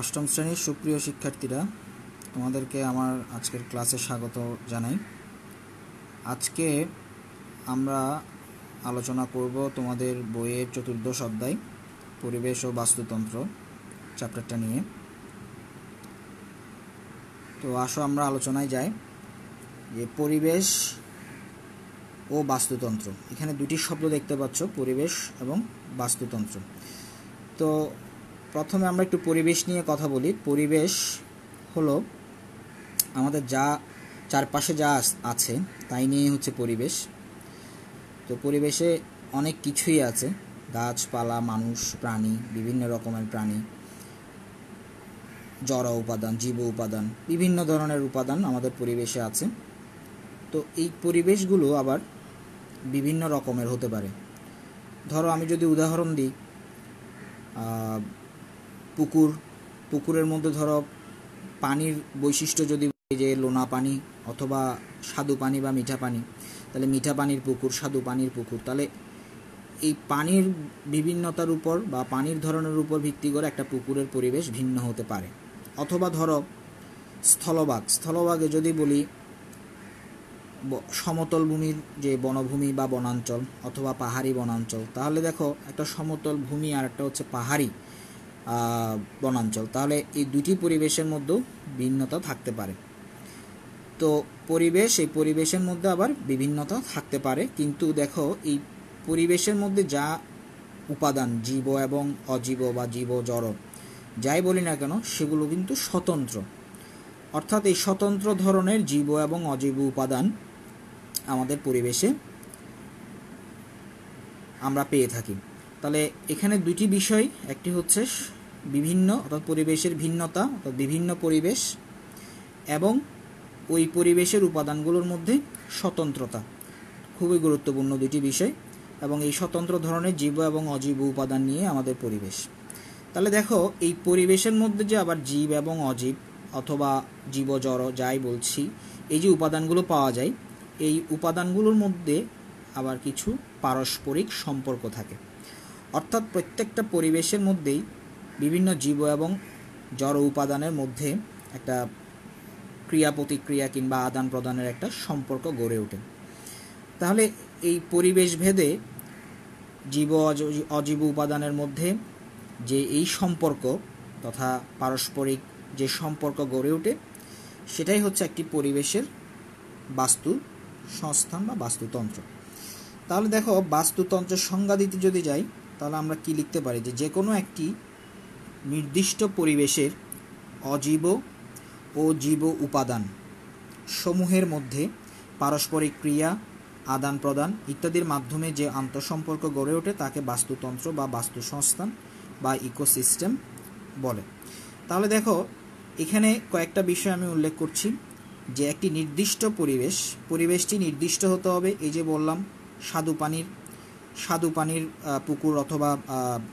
অষ্টম শ্রেণির সুপ্রিয় শিক্ষার্থীরা, তোমাদেরকে আমার আজকের ক্লাসে স্বাগত জানাই। আজকে আমরা আলোচনা করব তোমাদের বইয়ের চতুর্দশ অধ্যায়, পরিবেশ ও বাস্তুতন্ত্র চ্যাপ্টারটা নিয়ে। তো আসো আমরা আলোচনায় যাই। যে পরিবেশ ও বাস্তুতন্ত্র, এখানে দুটি শব্দ দেখতে পাচ্ছ, পরিবেশ এবং বাস্তুতন্ত্র। তো প্রথমে আমরা একটু পরিবেশ নিয়ে কথা বলি। পরিবেশ হলো আমাদের যা, চারপাশে যা আছে, তাই নিয়ে হচ্ছে পরিবেশ। তো পরিবেশে অনেক কিছুই আছে। গাছপালা, মানুষ, প্রাণী, বিভিন্ন রকমের প্রাণী। জড় উপাদান, জীব উপাদান, বিভিন্ন ধরনের উপাদান আমাদের পরিবেশে আছে। তো এই পরিবেশগুলো আবার বিভিন্ন রকমের হতে পারে। ধরো আমি যদি উদাহরণ দিই পুকুর, পুকুরের মধ্যে ধরো পানির বৈশিষ্ট্য যদি যে লোনা পানি অথবা স্বাদু পানি বা মিঠা পানি, তাহলে মিঠা পানির পুকুর স্বাদু পানির পুকুর, তাহলে এই পানির বিভিন্নতার উপর বা পানির ধরনের উপর ভিত্তি করে একটা পুকুরের পরিবেশ ভিন্ন হতে পারে। অথবা ধরো স্থলভাগ, স্থলভাগে যদি বলি সমতল ভূমির যে বনভূমি বা বনাঞ্চল অথবা পাহাড়ি বনাঞ্চল, তাহলে দেখো একটা সমতল ভূমি আর একটা হচ্ছে পাহাড়ি। বনাঞ্চল। তাহলে এই দুটি পরিবেশের মধ্যেও ভিন্নতা থাকতে পারে। তো পরিবেশ, এই পরিবেশের মধ্যে আবার বিভিন্নতা থাকতে পারে। কিন্তু দেখো, এই পরিবেশের মধ্যে যা উপাদান, জীব এবং অজীব বা জীব জড়, যাই বলি না কেন, সেগুলো কিন্তু স্বতন্ত্র। অর্থাৎ এই স্বতন্ত্র ধরনের জীব এবং অজীব উপাদান আমাদের পরিবেশে আমরা পেয়ে থাকি। তাহলে এখানে দুটি বিষয়। একটি হচ্ছে বিভিন্ন অর্থাৎ পরিবেশের ভিন্নতা, অর্থাৎ বিভিন্ন পরিবেশ এবং ওই পরিবেশের উপাদানগুলোর মধ্যে স্বতন্ত্রতা। খুবই গুরুত্বপূর্ণ দুটি বিষয় এবং এই স্বতন্ত্র ধরনের জীব এবং অজীব উপাদান নিয়ে আমাদের পরিবেশ। তাহলে দেখো, এই পরিবেশের মধ্যে যে আবার জীব এবং অজীব অথবা জীব জড় যাই বলছি, এই যে উপাদানগুলো পাওয়া যায়, এই উপাদানগুলোর মধ্যে আবার কিছু পারস্পরিক সম্পর্ক থাকে। অর্থাৎ প্রত্যেকটা পরিবেশের মধ্যেই বিভিন্ন জীব এবং জড় উপাদানের মধ্যে একটা ক্রিয়া প্রতিক্রিয়া কিংবা আদান প্রদানের একটা সম্পর্ক গড়ে ওঠে। তাহলে এই পরিবেশ ভেদে জীব অজীব উপাদানের মধ্যে যে এই সম্পর্ক তথা পারস্পরিক যে সম্পর্ক গড়ে ওঠে, সেটাই হচ্ছে একটি পরিবেশের বাস্তু সংস্থান বা বাস্তুতন্ত্র। তাহলে দেখো, বাস্তুতন্ত্রের সংজ্ঞা দিতে যদি যাই তাহলে আমরা কি লিখতে পারি? যে যে কোনো একটি নির্দিষ্ট পরিবেশের অজীব ও জীব উপাদান সমূহের মধ্যে পারস্পরিক ক্রিয়া, আদান প্রদান ইত্যাদির মাধ্যমে যে আন্তঃসম্পর্ক গড়ে ওঠে তাকে বাস্তুতন্ত্র বা বাস্তু সংস্থান বা ইকোসিস্টেম বলে। তাহলে দেখো, এখানে কয়েকটা বিষয় আমি উল্লেখ করছি। যে একটি নির্দিষ্ট পরিবেশ, পরিবেশটি নির্দিষ্ট হতে হবে, এই যে বললাম স্বাদু পানির স্বাদু পানির পুকুর অথবা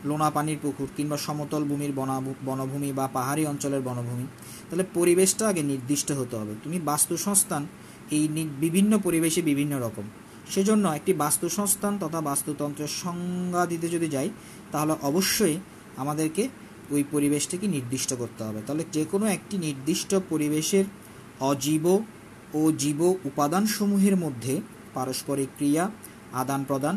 লোনা পানির পুকুর কিংবা সমতল ভূমির বনভূমি বা পাহাড়ি অঞ্চলের বনভূমি, তাহলে পরিবেশটা আগে নির্দিষ্ট হতে হবে। তুমি বাস্তু সংস্থান এই বিভিন্ন পরিবেশে বিভিন্ন রকম। সেজন্য একটি বাস্তু সংস্থান তথা বাস্তুতন্ত্রের সংজ্ঞা দিতে যদি যাই, তাহলে অবশ্যই আমাদেরকে ওই পরিবেশটিকে নির্দিষ্ট করতে হবে। তাহলে যে কোনো একটি নির্দিষ্ট পরিবেশের অজীব ও জীব উপাদানসমূহের মধ্যে পারস্পরিক ক্রিয়া আদান প্রদান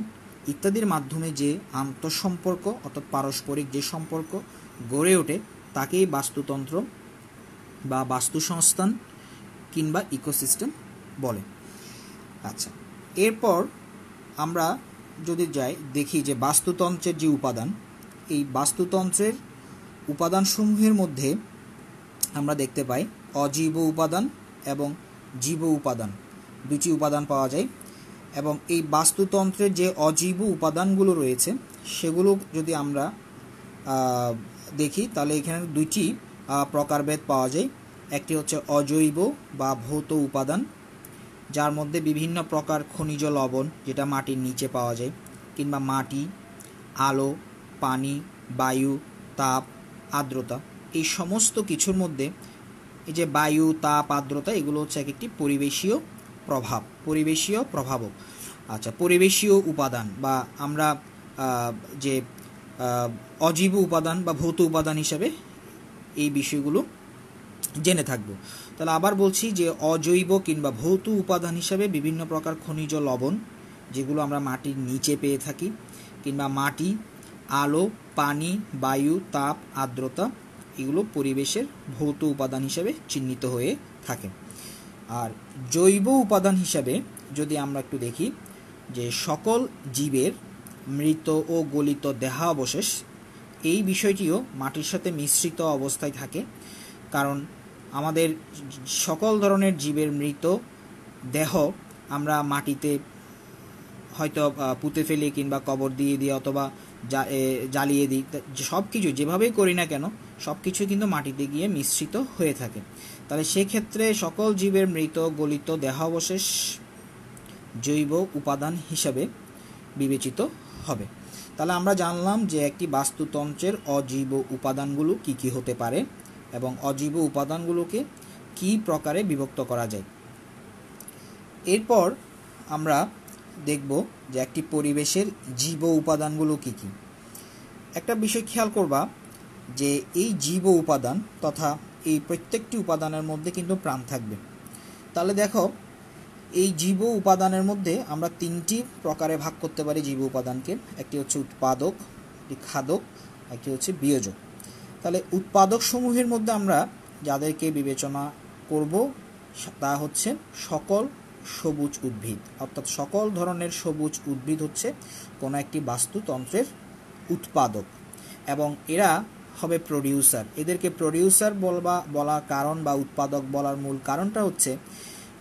ইত্যাদির মাধ্যমে যে আন্তঃসম্পর্ক অর্থাৎ পারস্পরিক যে সম্পর্ক গড়ে ওঠে, তাকেই বাস্তুতন্ত্র বা বাস্তু সংস্থান কিংবা ইকোসিস্টেম বলে। আচ্ছা এরপর আমরা যদি যাই, দেখি যে বাস্তুতন্ত্রের যে উপাদান, এই বাস্তুতন্ত্রের উপাদানসমূহের মধ্যে আমরা দেখতে পাই অজীব উপাদান এবং জীব উপাদান। দুটি উপাদান পাওয়া যায় এবং এই বাস্তুতন্ত্রের যে অজীব উপাদানগুলো রয়েছে, সেগুলো যদি আমরা দেখি, তাহলে এখানে দুইটি প্রকারভেদ পাওয়া যায়। একটি হচ্ছে অজৈব বা ভৌত উপাদান, যার মধ্যে বিভিন্ন প্রকার খনিজ লবণ, যেটা মাটির নিচে পাওয়া যায়, কিংবা মাটি, আলো, পানি, বায়ু, তাপ, আর্দ্রতা। এই সমস্ত কিছুর মধ্যে এই যে বায়ু, তাপ, আর্দ্রতা, এগুলো হচ্ছে এক একটি পরিবেশীয় প্রভাব, পরিবেশীয় প্রভাবক। আচ্ছা পরিবেশীয় উপাদান বা আমরা যে অজীব উপাদান বা ভৌত উপাদান হিসাবে এই বিষয়গুলো জেনে থাকব। তাহলে আবার বলছি যে অজৈব কিংবা ভৌত উপাদান হিসাবে বিভিন্ন প্রকার খনিজ লবণ, যেগুলো আমরা মাটির নিচে পেয়ে থাকি, কিংবা মাটি, আলো, পানি, বায়ু, তাপ, আর্দ্রতা, এগুলো পরিবেশের ভৌত উপাদান হিসাবে চিহ্নিত হয়ে থাকে। আর জৈব উপাদান হিসাবে যদি আমরা একটু দেখি যে সকল জীবের মৃত ও গলিত দেহাবশেষ, এই বিষয়টিও মাটির সাথে মিশ্রিত অবস্থায় থাকে। কারণ আমাদের সকল ধরনের জীবের মৃত দেহ আমরা মাটিতে হয়তো পুঁতে ফেলি কিংবা কবর দিয়ে দিই অথবা জ্বালিয়ে দিই। সব কিছু যেভাবেই করি না কেন সব কিছু কিন্তু মাটিতে গিয়ে মিশ্রিত হয়ে থাকে। তাহলে সেক্ষেত্রে সকল জীবের মৃত গলিত দেহাবশেষ জৈব উপাদান হিসাবে বিবেচিত হবে। তাহলে আমরা জানলাম যে একটি বাস্তুতন্ত্রের অজীব উপাদানগুলো কি কি হতে পারে এবং অজীব উপাদানগুলোকে কি প্রকারে বিভক্ত করা যায়। এরপর আমরা দেখব যে একটি পরিবেশের জীব উপাদানগুলো কি কি। একটা বিষয় খেয়াল করবা যে এই জীব উপাদান তথা এই প্রত্যেকটি উপাদানের মধ্যে কিন্তু প্রাণ থাকবে। তাহলে দেখো, এই জীব উপাদানের মধ্যে আমরা তিনটি প্রকারে ভাগ করতে পারি জীব উপাদানকে। একটি হচ্ছে উৎপাদক, একটি খাদক, একটি হচ্ছে বিয়োজক। তাহলে উৎপাদক সমূহের মধ্যে আমরা যাদেরকে বিবেচনা করব, তা হচ্ছে সকল সবুজ উদ্ভিদ। অর্থাৎ সকল ধরনের সবুজ উদ্ভিদ হচ্ছে কোনো একটি বাস্তুতন্ত্রের উৎপাদক। এবং এরা হবে প্রডিউসার এদেরকে প্রডিউসার বলবা বলার কারণ বা উৎপাদক বলার মূল কারণটা হচ্ছে,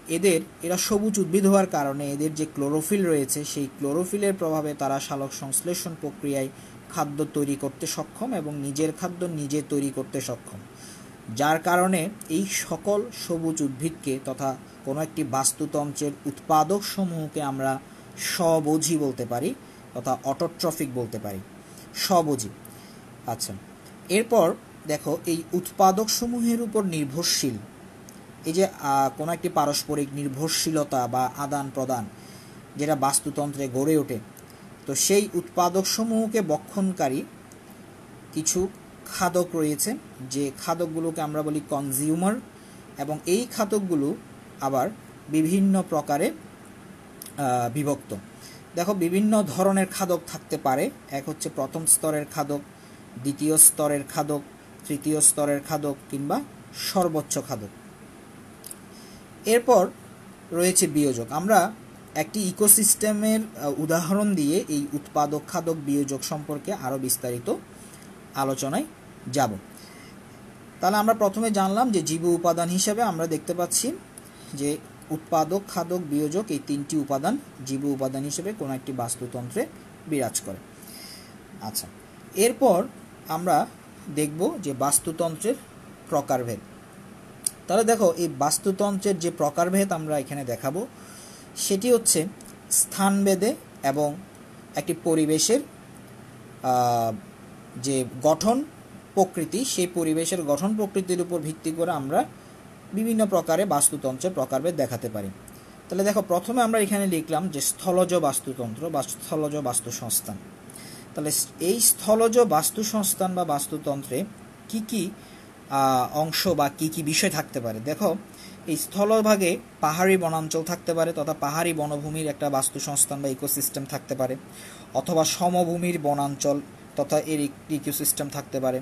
এদের, এরা সবুজ উদ্ভিদ হওয়ার কারণে এদের যে ক্লোরোফিল রয়েছে, সেই ক্লোরোফিলের প্রভাবে তারা সালোক সংশ্লেষণ প্রক্রিয়ায় খাদ্য তৈরি করতে সক্ষম এবং নিজের খাদ্য নিজে তৈরি করতে সক্ষম। যার কারণে এই সকল সবুজ উদ্ভিদকে তথা কোনো একটি বাস্তুতন্ত্রের উৎপাদক সমূহকে আমরা স্ববোঝি বলতে পারি, তথা অটোট্রফিক বলতে পারি। স্ববোঝি আচ্ছা। এরপর দেখো, এই উৎপাদক সমূহের উপর নির্ভরশীল। এই যে কোনো একটি পারস্পরিক নির্ভরশীলতা বা আদান প্রদান যেটা বাস্তুতন্ত্রে গড়ে ওঠে, তো সেই উৎপাদক সমূহকে বক্ষণকারী কিছু খাদক রয়েছে, যে খাদকগুলোকে আমরা বলি কনজিউমার এবং এই খাদকগুলো আবার বিভিন্ন প্রকারে বিভক্ত। দেখো, বিভিন্ন ধরনের খাদক থাকতে পারে। এক হচ্ছে প্রথম স্তরের খাদক দ্বিতীয় স্তরের খাদক, তৃতীয় স্তরের খাদক কিংবা সর্বোচ্চ খাদক। এরপর রয়েছে বিয়োজক। আমরা একটি ইকোসিস্টেমের উদাহরণ দিয়ে এই উৎপাদক খাদক বিয়োজক সম্পর্কে আরও বিস্তারিত আলোচনায় যাব। তাহলে আমরা প্রথমে জানলাম যে জীব উপাদান হিসেবে আমরা দেখতে পাচ্ছি যে উৎপাদক, খাদক, বিয়োজক এই তিনটি উপাদান জীব উপাদান হিসেবে কোনো একটি বাস্তুতন্ত্রে বিরাজ করে। আচ্ছা এরপর আমরা দেখব যে বাস্তুতন্ত্রের প্রকারভেদ। তাহলে দেখো, এই বাস্তুতন্ত্রের যে প্রকারভেদ আমরা এখানে দেখাবো, সেটি হচ্ছে স্থানভেদে এবং একটি পরিবেশের যে গঠন প্রকৃতি, সেই পরিবেশের গঠন প্রকৃতির উপর ভিত্তি করে আমরা বিভিন্ন প্রকারে বাস্তুতন্ত্রের প্রকারভেদ দেখাতে পারি। তাহলে দেখো, প্রথমে আমরা এখানে লিখলাম যে স্থলজ বাস্তুতন্ত্র বা স্থলজ বাস্তু সংস্থান তাহলে এই স্থলজ বাস্তু সংস্থান বা বাস্তুতন্ত্রে কি কি অংশ বা কি কি বিষয় থাকতে পারে? দেখো, এই স্থলভাগে পাহাড়ি বনাঞ্চল থাকতে পারে তথা পাহাড়ি বনভূমির একটা বাস্তু সংস্থান বা ইকোসিস্টেম থাকতে পারে। অথবা সমভূমির বনাঞ্চল তথা এর ইকোসিস্টেম থাকতে পারে।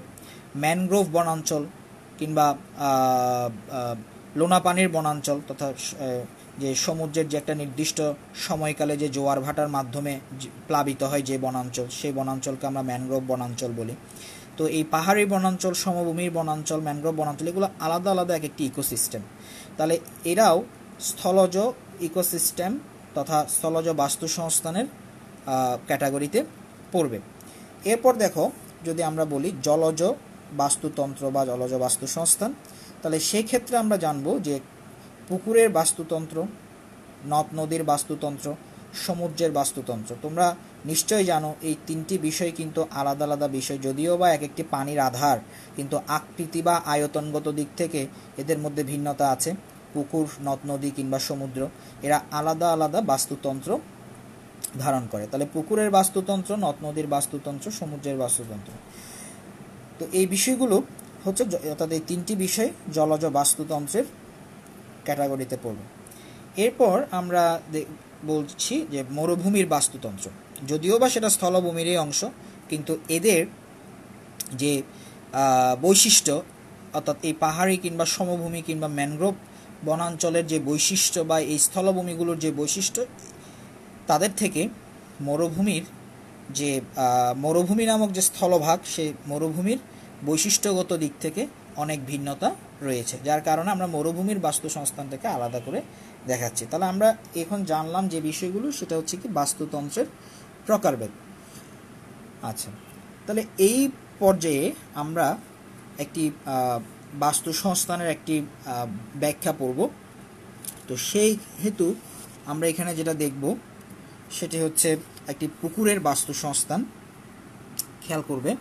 ম্যানগ্রোভ বনাঞ্চল কিংবা লোনা পানির বনাঞ্চল তথা যে সমুদ্রের যে একটা নির্দিষ্ট সময়কালে যে জোয়ার ভাটার মাধ্যমে প্লাবিত হয় যে বনাঞ্চল, সেই বনাঞ্চলকে আমরা ম্যানগ্রোভ বনাঞ্চল বলি। তো এই পাহাড়ি বনাঞ্চল, সমভূমির বনাঞ্চল, ম্যানগ্রোভ বনাঞ্চল, এগুলো আলাদা আলাদা এক একটি ইকোসিস্টেম তাহলে এরাও স্থলজ ইকোসিস্টেম তথা স্থলজ বাস্তুসংস্থানের ক্যাটাগরিতে পড়বে। এরপর দেখো, যদি আমরা বলি জলজ বাস্তুতন্ত্র বা জলজ বাস্তু সংস্থান তাহলে সেই ক্ষেত্রে আমরা জানব যে পুকুরের বাস্তুতন্ত্র, নদ নদীর বাস্তুতন্ত্র, সমুদ্রের বাস্তুতন্ত্র। তোমরা নিশ্চয়ই জানো, এই তিনটি বিষয় কিন্তু আলাদা আলাদা বিষয়, যদিও বা এক একটি পানির আধার। কিন্তু আকৃতি বা আয়তনগত দিক থেকে এদের মধ্যে ভিন্নতা আছে। পুকুর, নদ নদী কিংবা সমুদ্র, এরা আলাদা আলাদা বাস্তুতন্ত্র ধারণ করে। তাহলে পুকুরের বাস্তুতন্ত্র, নদ নদীর বাস্তুতন্ত্র, সমুদ্রের বাস্তুতন্ত্র। তো এই বিষয়গুলো হচ্ছে অর্থাৎ এই তিনটি বিষয় জলজ বাস্তুতন্ত্রের ক্যাটাগরিতে পড়বে। এরপর আমরা বলছি যে মরুভূমির বাস্তুতন্ত্র। যদিও বা সেটা স্থলভূমিরই অংশ, কিন্তু এদের যে বৈশিষ্ট্য, অর্থাৎ এই পাহাড়ি কিংবা সমভূমি কিংবা ম্যানগ্রোভ বনাঞ্চলের যে বৈশিষ্ট্য বা এই স্থলভূমিগুলোর যে বৈশিষ্ট্য, তাদের থেকে মরুভূমির যে মরুভূমি নামক যে স্থলভাগ, সেই মরুভূমির বৈশিষ্ট্যগত দিক থেকে অনেক ভিন্নতা রয়েছে, যার কারণে আমরা মরুভূমির বাস্তু সংস্থান থেকে আলাদা করে দেখাচ্ছি। তাহলে আমরা এখন জানলাম যে বিষয়গুলো, সেটা হচ্ছে কি বাস্তুতন্ত্রের প্রকারভেদ। আচ্ছা তাহলে এই পর্যায়ে আমরা একটি বাস্তু সংস্থানের একটি ব্যাখ্যা পড়ব। তো সেই হেতু আমরা এখানে যেটা দেখব, সেটি হচ্ছে একটি পুকুরের বাস্তু সংস্থান খেয়াল করবে,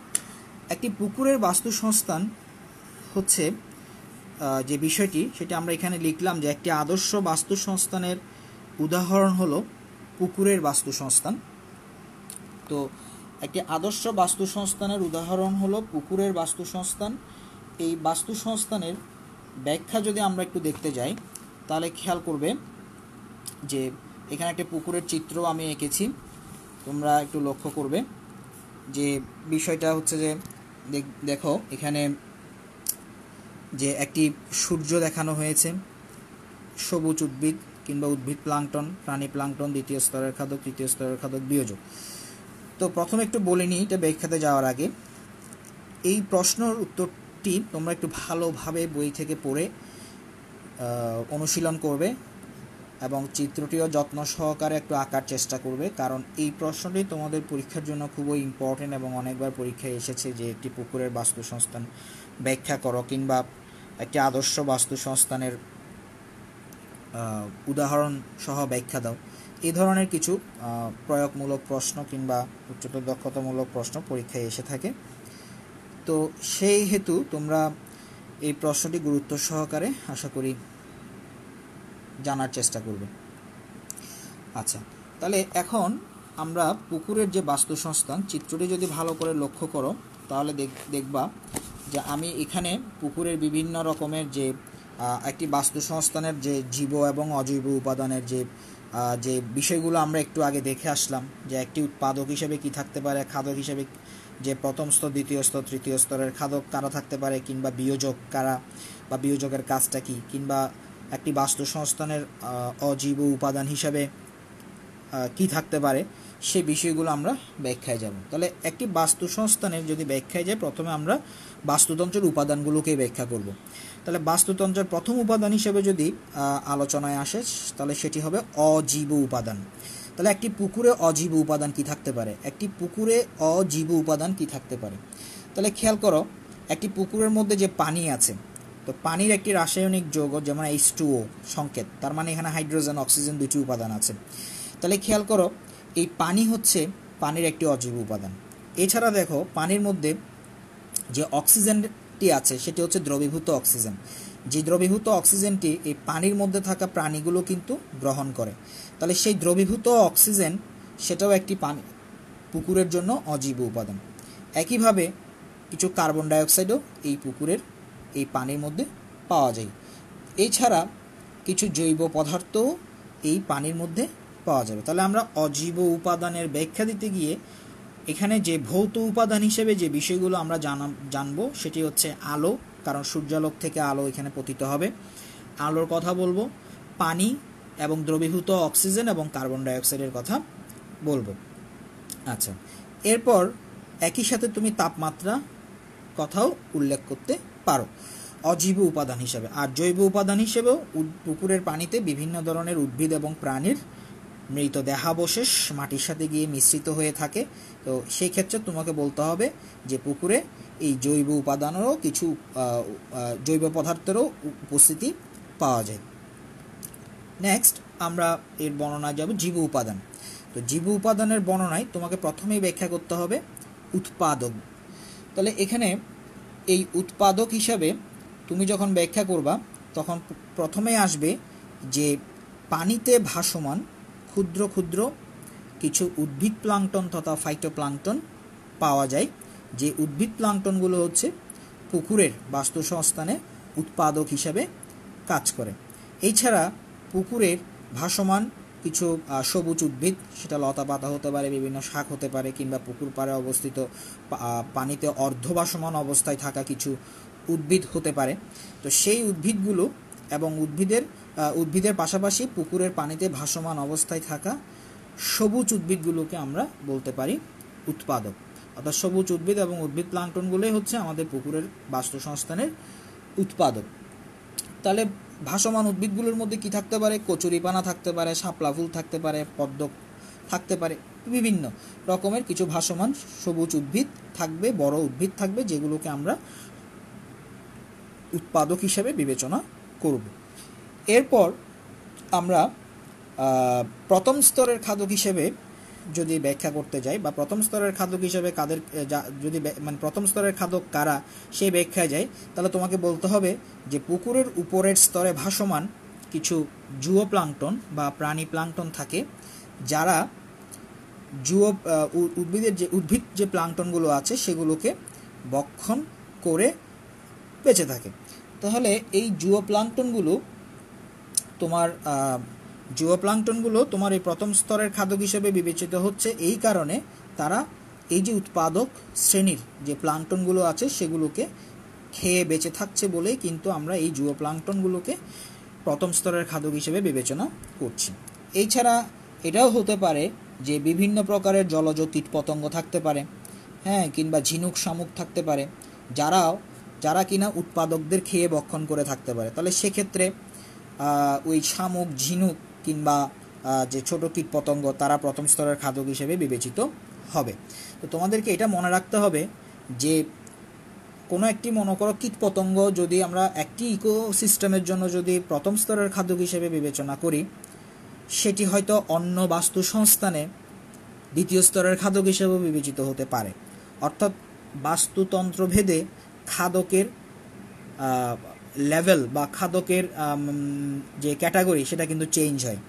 একটি পুকুরের বাস্তু সংস্থান হচ্ছে যে বিষয়টি, সেটা আমরা এখানে লিখলাম যে একটি আদর্শ বাস্তু সংস্থানের উদাহরণ হলো পুকুরের বাস্তু সংস্থান তো একটি আদর্শ বাস্তু সংস্থানের উদাহরণ হলো পুকুরের বাস্তু সংস্থান এই বাস্তু সংস্থানের ব্যাখ্যা যদি আমরা একটু দেখতে যাই, তাহলে খেয়াল করবে যে এখানে একটা পুকুরের চিত্র আমি এঁকেছি। তোমরা একটু লক্ষ্য করবে যে বিষয়টা হচ্ছে যে দেখ- দেখো, এখানে যে একটি সূর্য দেখানো হয়েছে, সবুজ উদ্ভিদ কিংবা উদ্ভিদ প্লাঙ্কটন প্রাণী প্লাংটন, দ্বিতীয় স্তরের খাদক, তৃতীয় স্তরের খাদক বিয়োজক তো প্রথমে একটু বলে নিই এটা ব্যাখ্যাতে যাওয়ার আগে। এই প্রশ্নের উত্তরটি তোমরা একটু ভালোভাবে বই থেকে পড়ে অনুশীলন করবে এবং চিত্রটিও যত্ন সহকারে একটু আঁকার চেষ্টা করবে, কারণ এই প্রশ্নটি তোমাদের পরীক্ষার জন্য খুবই ইম্পর্টেন্ট এবং অনেকবার পরীক্ষায় এসেছে যে একটি পুকুরের বাস্তুসংস্থান ব্যাখ্যা করো কিংবা একটি আদর্শ বাস্তু সংস্থানের উদাহরণ সহ ব্যাখ্যা দাও। এই ধরনের কিছু প্রয়োগমূলক প্রশ্ন কিংবা উচ্চতর দক্ষতামূলক প্রশ্ন পরীক্ষায় এসে থাকে। তো সেই হেতু তোমরা এই প্রশ্নটি গুরুত্ব সহকারে আশা করি জানার চেষ্টা করবে। আচ্ছা তাহলে এখন আমরা পুকুরের যে বাস্তু সংস্থান চিত্রটি যদি ভালো করে লক্ষ্য করো, তাহলে দেখ- দেখবা যে আমি এখানে পুকুরের বিভিন্ন রকমের যে একটি বাস্তু সংস্থানের যে জীব এবং অজৈব উপাদানের যে যে বিষয়গুলো আমরা একটু আগে দেখে আসলাম, যে একটি উৎপাদক হিসেবে কি থাকতে পারে, খাদক হিসেবে যে প্রথম স্তর, দ্বিতীয় স্তর, তৃতীয় স্তরের খাদক কারা থাকতে পারে, কিংবা বিয়োজক কারা বা বিয়োজকের কাজটা কি, কিংবা একটি বাস্তু সংস্থানের অজীব উপাদান হিসাবে কি থাকতে পারে সে বিষয়গুলো আমরা ব্যাখ্যায় যাব। তাহলে একটি বাস্তু সংস্থানের যদি ব্যাখ্যায় যায় প্রথমে আমরা বাস্তুতন্ত্রের উপাদানগুলোকে ব্যাখ্যা করব। তাহলে বাস্তুতন্ত্রের প্রথম উপাদান হিসেবে যদি আলোচনায় আসে, তাহলে সেটি হবে অজীব উপাদান। তাহলে একটি পুকুরে অজীব উপাদান কি থাকতে পারে? একটি পুকুরে অজীব উপাদান কি থাকতে পারে? তাহলে খেয়াল করো, একটি পুকুরের মধ্যে যে পানি আছে, তো পানির একটি রাসায়নিক যৌগ যেমন এইচ সংকেত, তার মানে এখানে হাইড্রোজেন, অক্সিজেন দুটি উপাদান আছে। তাহলে খেয়াল করো এই পানি হচ্ছে পানির একটি অজীব উপাদান। এছাড়া দেখো, পানির মধ্যে যে অক্সিজেনটি আছে, সেটি হচ্ছে দ্রবীভূত অক্সিজেন। যে দ্রবীভূত অক্সিজেনটি এই পানির মধ্যে থাকা প্রাণীগুলো কিন্তু গ্রহণ করে। তাহলে সেই দ্রবীভূত অক্সিজেন, সেটাও একটি পানি, পুকুরের জন্য অজীব উপাদান। একইভাবে কিছু কার্বন ডাইঅক্সাইডও এই পুকুরের, এই পানির মধ্যে পাওয়া যায়। এছাড়া কিছু জৈব পদার্থও এই পানির মধ্যে পাওয়া যাবে। তাহলে আমরা অজীব উপাদানের ব্যাখ্যা দিতে গিয়ে এখানে যে ভৌত উপাদান হিসেবে যে বিষয়গুলো আমরা জানা জানব, সেটি হচ্ছে আলো, কারণ সূর্যালোক থেকে আলো এখানে পতিত হবে। আলোর কথা বলব, পানি এবং দ্রবীভূত অক্সিজেন এবং কার্বন ডাইঅক্সাইডের কথা বলব। আচ্ছা এরপর একই সাথে তুমি তাপমাত্রা কথাও উল্লেখ করতে পারো। অজীব উপাদান হিসেবে, আর জৈব উপাদান হিসেবেও পুকুরের পানিতে বিভিন্ন ধরনের উদ্ভিদ এবং প্রাণীর মৃত দেহাবশেষ মাটির সাথে গিয়ে মিশ্রিত হয়ে থাকে। তো সেই ক্ষেত্রে তোমাকে বলতে হবে যে পুকুরে এই জৈব উপাদানেরও কিছু জৈব পদার্থেরও উপস্থিতি পাওয়া যায়। নেক্সট আমরা এর বর্ণনায় যাব জীব উপাদান। তো জীব উপাদানের বর্ণনায় তোমাকে প্রথমেই ব্যাখ্যা করতে হবে উৎপাদক। তাহলে এখানে এই উৎপাদক হিসাবে তুমি যখন ব্যাখ্যা করবা, তখন প- প্রথমেই আসবে যে পানিতে ভাসমান ক্ষুদ্র ক্ষুদ্র কিছু উদ্ভিদ প্লাঙ্কটন তথা ফাইটোপ্লাঙ্কটন পাওয়া যায়। যে উদ্ভিদ প্লাঙ্কটনগুলো হচ্ছে পুকুরের বাস্তুসংস্থানে উৎপাদক হিসাবে কাজ করে। এছাড়া পুকুরের ভাসমান কিছু সবুজ উদ্ভিদ, সেটা লতা পাতা হতে পারে, বিভিন্ন শাক হতে পারে, কিংবা পুকুর পাড়ে অবস্থিত পানিতে অর্ধভাসমান অবস্থায় থাকা কিছু উদ্ভিদ হতে পারে। তো সেই উদ্ভিদগুলো এবং উদ্ভিদের উদ্ভিদের পাশাপাশি পুকুরের পানিতে ভাসমান অবস্থায় থাকা সবুজ উদ্ভিদগুলোকে আমরা বলতে পারি উৎপাদক। অর্থাৎ সবুজ উদ্ভিদ এবং উদ্ভিদ প্লাঙ্কটনগুলোই হচ্ছে আমাদের পুকুরের বাস্তুসংস্থানের উৎপাদক। তাহলে ভাসমান উদ্ভিদগুলোর মধ্যে কি থাকতে পারে? কচুরিপানা থাকতে পারে, শাপলা ফুল থাকতে পারে পদ্ম থাকতে পারে, বিভিন্ন রকমের কিছু ভাসমান সবুজ উদ্ভিদ থাকবে, বড় উদ্ভিদ থাকবে, যেগুলোকে আমরা উৎপাদক হিসেবে বিবেচনা করব। এরপর আমরা প্রথম স্তরের খাদক হিসেবে যদি ব্যাখ্যা করতে যাই, বা প্রথম স্তরের খাদক হিসেবে কাদের যদি মানে প্রথম স্তরের খাদক কারা সেই ব্যাখ্যায় যায় তাহলে তোমাকে বলতে হবে যে পুকুরের উপরের স্তরে ভাসমান কিছু জুও প্লাঙ্কটন বা প্রাণী প্লাঙ্কটন থাকে, যারা জুও উদ্ভিদের যে, উদ্ভিদ যে প্লাংটনগুলো আছে, সেগুলোকে বক্ষণ করে বেঁচে থাকে। তাহলে এই জুও প্লাঙ্কটনগুলো তোমার জুও প্লাঙ্কটনগুলো তোমার এই প্রথম স্তরের খাদক হিসেবে বিবেচিত হচ্ছে এই কারণে তারা এই যে উৎপাদক শ্রেণির যে প্লাঙ্কটনগুলো আছে সেগুলোকে খেয়ে বেঁচে থাকছে বলেই কিন্তু আমরা এই জুও প্লাঙ্কটনগুলোকে প্রথম স্তরের খাদক হিসেবে বিবেচনা করছি। এছাড়া এটাও হতে পারে যে বিভিন্ন প্রকারের জলজ কীটপতঙ্গ থাকতে পারে হ্যাঁ কিংবা ঝিনুক শামুক থাকতে পারে, যারাও যারা কিনা উৎপাদকদের খেয়ে বক্ষণ করে থাকতে পারে। তাহলে সেক্ষেত্রে ওই শামুক, ঝিনুক কিংবা যে ছোট কীটপতঙ্গ, তারা প্রথম স্তরের খাদক হিসেবে বিবেচিত হবে। তো তোমাদেরকে এটা মনে রাখতে হবে যে, কোনো একটি মনে করো কীটপতঙ্গ যদি আমরা একটি ইকোসিস্টেমের জন্য যদি প্রথম স্তরের খাদ্য হিসেবে বিবেচনা করি, সেটি হয়তো অন্য বাস্তু সংস্থানে দ্বিতীয় স্তরের খাদক হিসেবেও বিবেচিত হতে পারে। অর্থাৎ বাস্তুতন্ত্র ভেদে খাদকের লেভেল বা খাদকের যে ক্যাটাগরি সেটা কিন্তু চেঞ্জ হয়।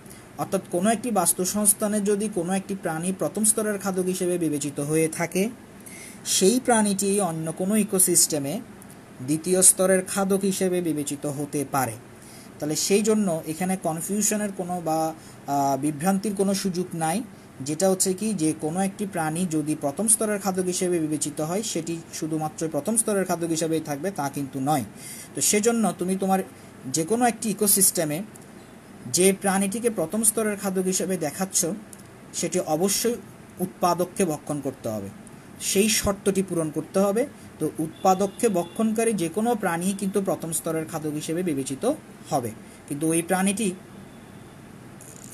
অর্থাৎ কোনো একটি বাস্তু সংস্থানে যদি কোনো একটি প্রাণী প্রথম স্তরের খাদক হিসেবে বিবেচিত হয়ে থাকে, সেই প্রাণীটি অন্য কোনো ইকোসিস্টেমে দ্বিতীয় স্তরের খাদক হিসেবে বিবেচিত হতে পারে। তাহলে সেই জন্য এখানে কনফিউশনের কোনো বা বিভ্রান্তির কোনো সুযোগ নাই। যেটা হচ্ছে কি, যে কোনো একটি প্রাণী যদি প্রথম স্তরের খাদ্য হিসেবে বিবেচিত হয়, সেটি শুধুমাত্র প্রথম স্তরের খাদ্য হিসেবেই থাকবে, তা কিন্তু নয়। তো সেজন্য তুমি তোমার যে কোনো একটি ইকোসিস্টেমে যে প্রাণীটিকে প্রথম স্তরের খাদ্য হিসেবে দেখাচ্ছ, সেটি অবশ্যই উৎপাদককে ভক্ষণ করতে হবে। সেই শর্তটি পূরণ করতে হবে। তো উৎপাদককে ভক্ষণকারী যে কোনো প্রাণী কিন্তু প্রথম স্তরের খাদ্য হিসেবে বিবেচিত হবে। কিন্তু ওই প্রাণীটি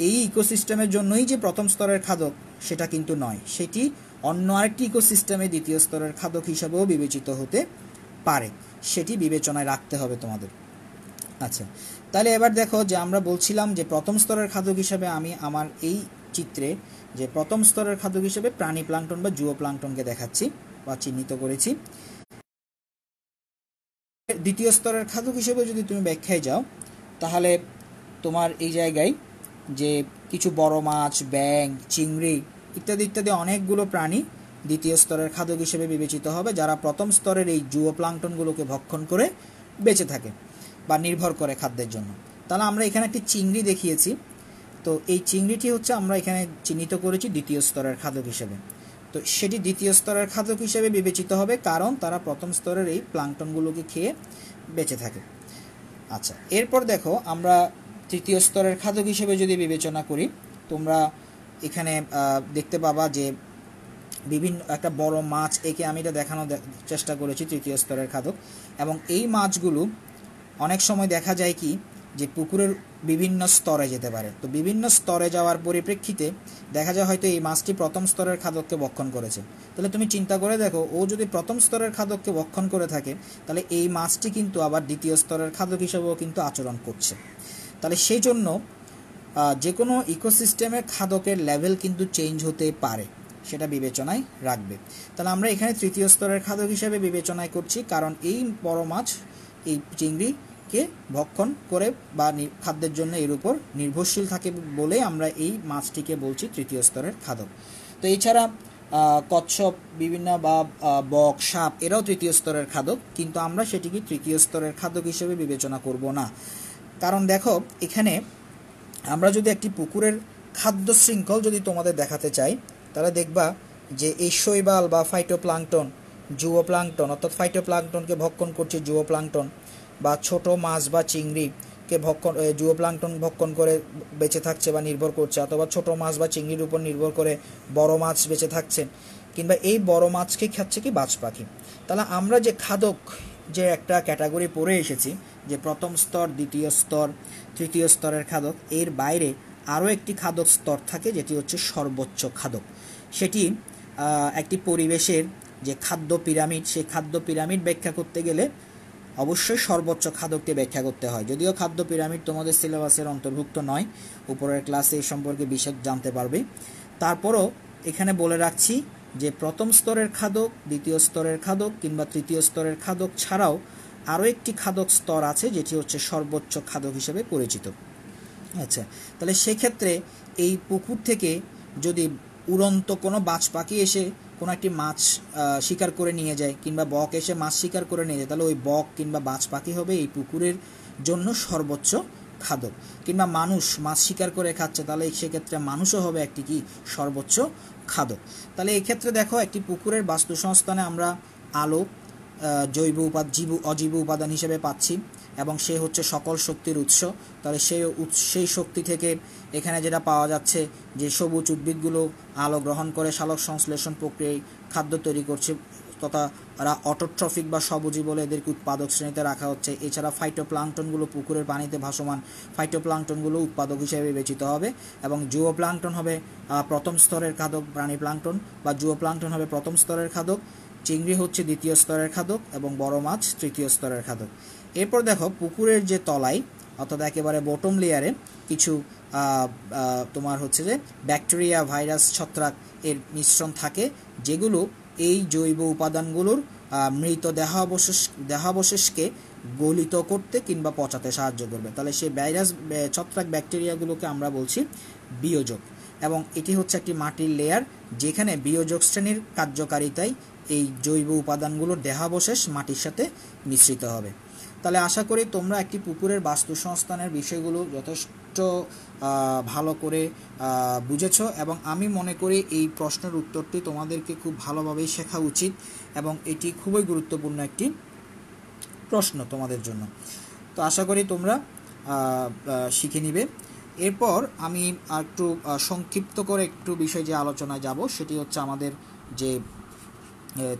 এই ইকোসিস্টেমের জন্যই যে প্রথম স্তরের খাদক, সেটা কিন্তু নয়। সেটি অন্য আরেকটি ইকোসিস্টেমে দ্বিতীয় স্তরের খাদক হিসাবেও বিবেচিত হতে পারে। সেটি বিবেচনায় রাখতে হবে তোমাদের। আচ্ছা তাহলে এবার দেখো যে আমরা বলছিলাম যে প্রথম স্তরের খাদক হিসাবে আমি আমার এই চিত্রে যে প্রথম স্তরের খাদক হিসেবে প্রাণী প্লাঙ্কটন বা জুও প্লাঙ্কটনকে দেখাচ্ছি বা চিহ্নিত করেছি। দ্বিতীয় স্তরের খাদক হিসেবে যদি তুমি ব্যাখ্যায় যাও, তাহলে তোমার এই জায়গায় যে কিছু বড় মাছ ব্যাং চিংড়ি ইত্যাদি ইত্যাদি অনেকগুলো প্রাণী দ্বিতীয় স্তরের খাদক হিসেবে বিবেচিত হবে, যারা প্রথম স্তরের এই জুও প্লাংটনগুলোকে ভক্ষণ করে বেঁচে থাকে বা নির্ভর করে খাদ্যের জন্য। তাহলে আমরা এখানে একটি চিংড়ি দেখিয়েছি। তো এই চিংড়িটি হচ্ছে আমরা এখানে চিহ্নিত করেছি দ্বিতীয় স্তরের খাদক হিসেবে। তো সেটি দ্বিতীয় স্তরের খাদক হিসেবে বিবেচিত হবে কারণ তারা প্রথম স্তরের এই প্লাংটনগুলোকে খেয়ে বেঁচে থাকে। আচ্ছা এরপর দেখো আমরা তৃতীয় স্তরের খাদক হিসেবে যদি বিবেচনা করি, তোমরা এখানে দেখতে পাবা যে বিভিন্ন একটা বড় মাছ একে আমি এটা দেখানোর চেষ্টা করেছি তৃতীয় স্তরের খাদক। এবং এই মাছগুলো অনেক সময় দেখা যায় কি যে পুকুরের বিভিন্ন স্তরে যেতে পারে। তো বিভিন্ন স্তরে যাওয়ার পরিপ্রেক্ষিতে দেখা যায় হয়তো এই মাছটি প্রথম স্তরের খাদককে ভক্ষণ করেছে। তাহলে তুমি চিন্তা করে দেখো, ও যদি প্রথম স্তরের খাদককে ভক্ষণ করে থাকে, তাহলে এই মাছটি কিন্তু আবার দ্বিতীয় স্তরের খাদক হিসেবেও কিন্তু আচরণ করছে। তাহলে সেই জন্য যে কোনো ইকোসিস্টেমের খাদকের লেভেল কিন্তু চেঞ্জ হতে পারে, সেটা বিবেচনায় রাখবে। তাহলে আমরা এখানে তৃতীয় স্তরের খাদক হিসেবে বিবেচনায় করছি, কারণ এই বড় মাছ, এই চিংড়িকে ভক্ষণ করে বা খাদ্যের জন্য এর উপর নির্ভরশীল থাকে বলে আমরা এই মাছটিকে বলছি তৃতীয় স্তরের খাদক। তো এছাড়া কচ্ছপ, বিভিন্ন বা বক, সাপ, এরাও তৃতীয় স্তরের খাদক, কিন্তু আমরা সেটিকে তৃতীয় স্তরের খাদক হিসেবে বিবেচনা করব না। কারণ দেখো এখানে আমরা যদি একটি পুকুরের খাদ্য শৃঙ্খল যদি তোমাদের দেখাতে চাই তাহলে দেখবা যে এই শৈবাল বা ফাইটোপ্লাঙ্কটন জুওপ্লাঙ্কটন অর্থাৎ ফাইটোপ্লাঙ্কটনকে ভক্ষণ করছে জুওপ্লাঙ্কটন বা ছোট মাছ বা চিংড়িকে ভক্ষণ এ, জুওপ্লাঙ্কটন ভক্ষণ করে বেঁচে থাকছে বা নির্ভর করছে অথবা ছোট মাছ বা চিংড়ির উপর নির্ভর করে বড় মাছ বেঁচে থাকছে কিংবা এই বড় মাছকে খাচ্ছে কি বাজ পাখি। তাহলে আমরা যে খাদক যে একটা ক্যাটাগরি পড়ে এসেছি যে প্রথম স্তর, দ্বিতীয় স্তর, তৃতীয় স্তরের খাদক, এর বাইরে আরও একটি খাদক স্তর থাকে, যেটি হচ্ছে সর্বোচ্চ খাদক। সেটি একটি পরিবেশের যে খাদ্য পিরামিড, সেই খাদ্য পিরামিড ব্যাখ্যা করতে গেলে অবশ্যই সর্বোচ্চ খাদককে ব্যাখ্যা করতে হয়। যদিও খাদ্য পিরামিড তোমাদের সিলেবাসের অন্তর্ভুক্ত নয়, উপরের ক্লাসে এই সম্পর্কে বিশদ জানতে পারবে। তারপরও এখানে বলে রাখছি যে প্রথম স্তরের খাদক, দ্বিতীয় স্তরের খাদক কিংবা তৃতীয় স্তরের খাদক ছাড়াও আরও একটি খাদক স্তর আছে যেটি হচ্ছে সর্বোচ্চ খাদক হিসেবে পরিচিত। আচ্ছা তাহলে সেক্ষেত্রে এই পুকুর থেকে যদি উড়ন্ত কোনো বাজ পাখি এসে কোনো একটি মাছ শিকার করে নিয়ে যায় কিংবা বক এসে মাছ শিকার করে নিয়ে যায় তাহলে ওই বক কিংবা বাজ পাখি হবে এই পুকুরের জন্য সর্বোচ্চ খাদক। কিংবা মানুষ মাছ শিকার করে খাচ্ছে তাহলে সেক্ষেত্রে মানুষও হবে একটি কি? সর্বোচ্চ খাদক। তাহলে এক্ষেত্রে দেখো একটি পুকুরের বাস্তুসংস্থানে আমরা আলো আহ, জৈব উপাদ, জীব, অজীব উপাদান হিসেবে পাচ্ছি এবং সে হচ্ছে সকল শক্তির উৎস। তাহলে সেই সেই শক্তি থেকে এখানে যেটা পাওয়া যাচ্ছে যে সবুজ উদ্ভিদগুলো আলো গ্রহণ করে সালোক সংশ্লেষণ প্রক্রিয়ায় খাদ্য তৈরি করছে তথা অটোট্রফিক বা সবুজি বলে এদেরকে উৎপাদক শ্রেণীতে রাখা হচ্ছে। এছাড়া ফাইটোপ্লাঙ্কটনগুলো পুকুরের পানিতে ভাসমান ফাইটোপ্লাঙ্কটনগুলো উৎপাদক হিসেবে বিবেচিত হবে এবং জুও প্লাঙ্কটন হবে প্রথম স্তরের খাদক প্রাণী প্লাংটন বা জুও প্লাঙ্কটন হবে প্রথম স্তরের খাদক। চিংড়ি হচ্ছে দ্বিতীয় স্তরের খাদক এবং বড় মাছ তৃতীয় স্তরের খাদক। এরপর দেখো, পুকুরের যে তলায় অর্থাৎ একেবারে বটম লেয়ারে কিছু তোমার হচ্ছে যে ব্যাকটেরিয়া ভাইরাস ছত্রাক এর মিশ্রণ থাকে, যেগুলো এই জৈব উপাদানগুলোর মৃত দেহাবশেষ, দেহাবশেষকে গলিত করতে কিংবা পচাতে সাহায্য করবে। তাহলে সেই ভাইরাস ছত্রাক ব্যাকটেরিয়াগুলোকে আমরা বলছি বিয়োজক। এবং এটি হচ্ছে একটি মাটির লেয়ার যেখানে বিয়োজক শ্রেণির কার্যকারিতায় এই জৈব উপাদানগুলোর দেহাবশেষ মাটির সাথে মিশ্রিত হবে। তাহলে আশা করি তোমরা একটি পুকুরের বাস্তু সংস্থানের বিষয়গুলো যথেষ্ট ভালো করে বুঝেছ এবং আমি মনে করি এই প্রশ্নের উত্তরটি তোমাদেরকে খুব ভালোভাবেই শেখা উচিত এবং এটি খুবই গুরুত্বপূর্ণ একটি প্রশ্ন তোমাদের জন্য। তো আশা করি তোমরা শিখে নিবে। এরপর আমি একটু সংক্ষিপ্ত করে একটু বিষয় যে আলোচনায় যাব সেটি হচ্ছে আমাদের যে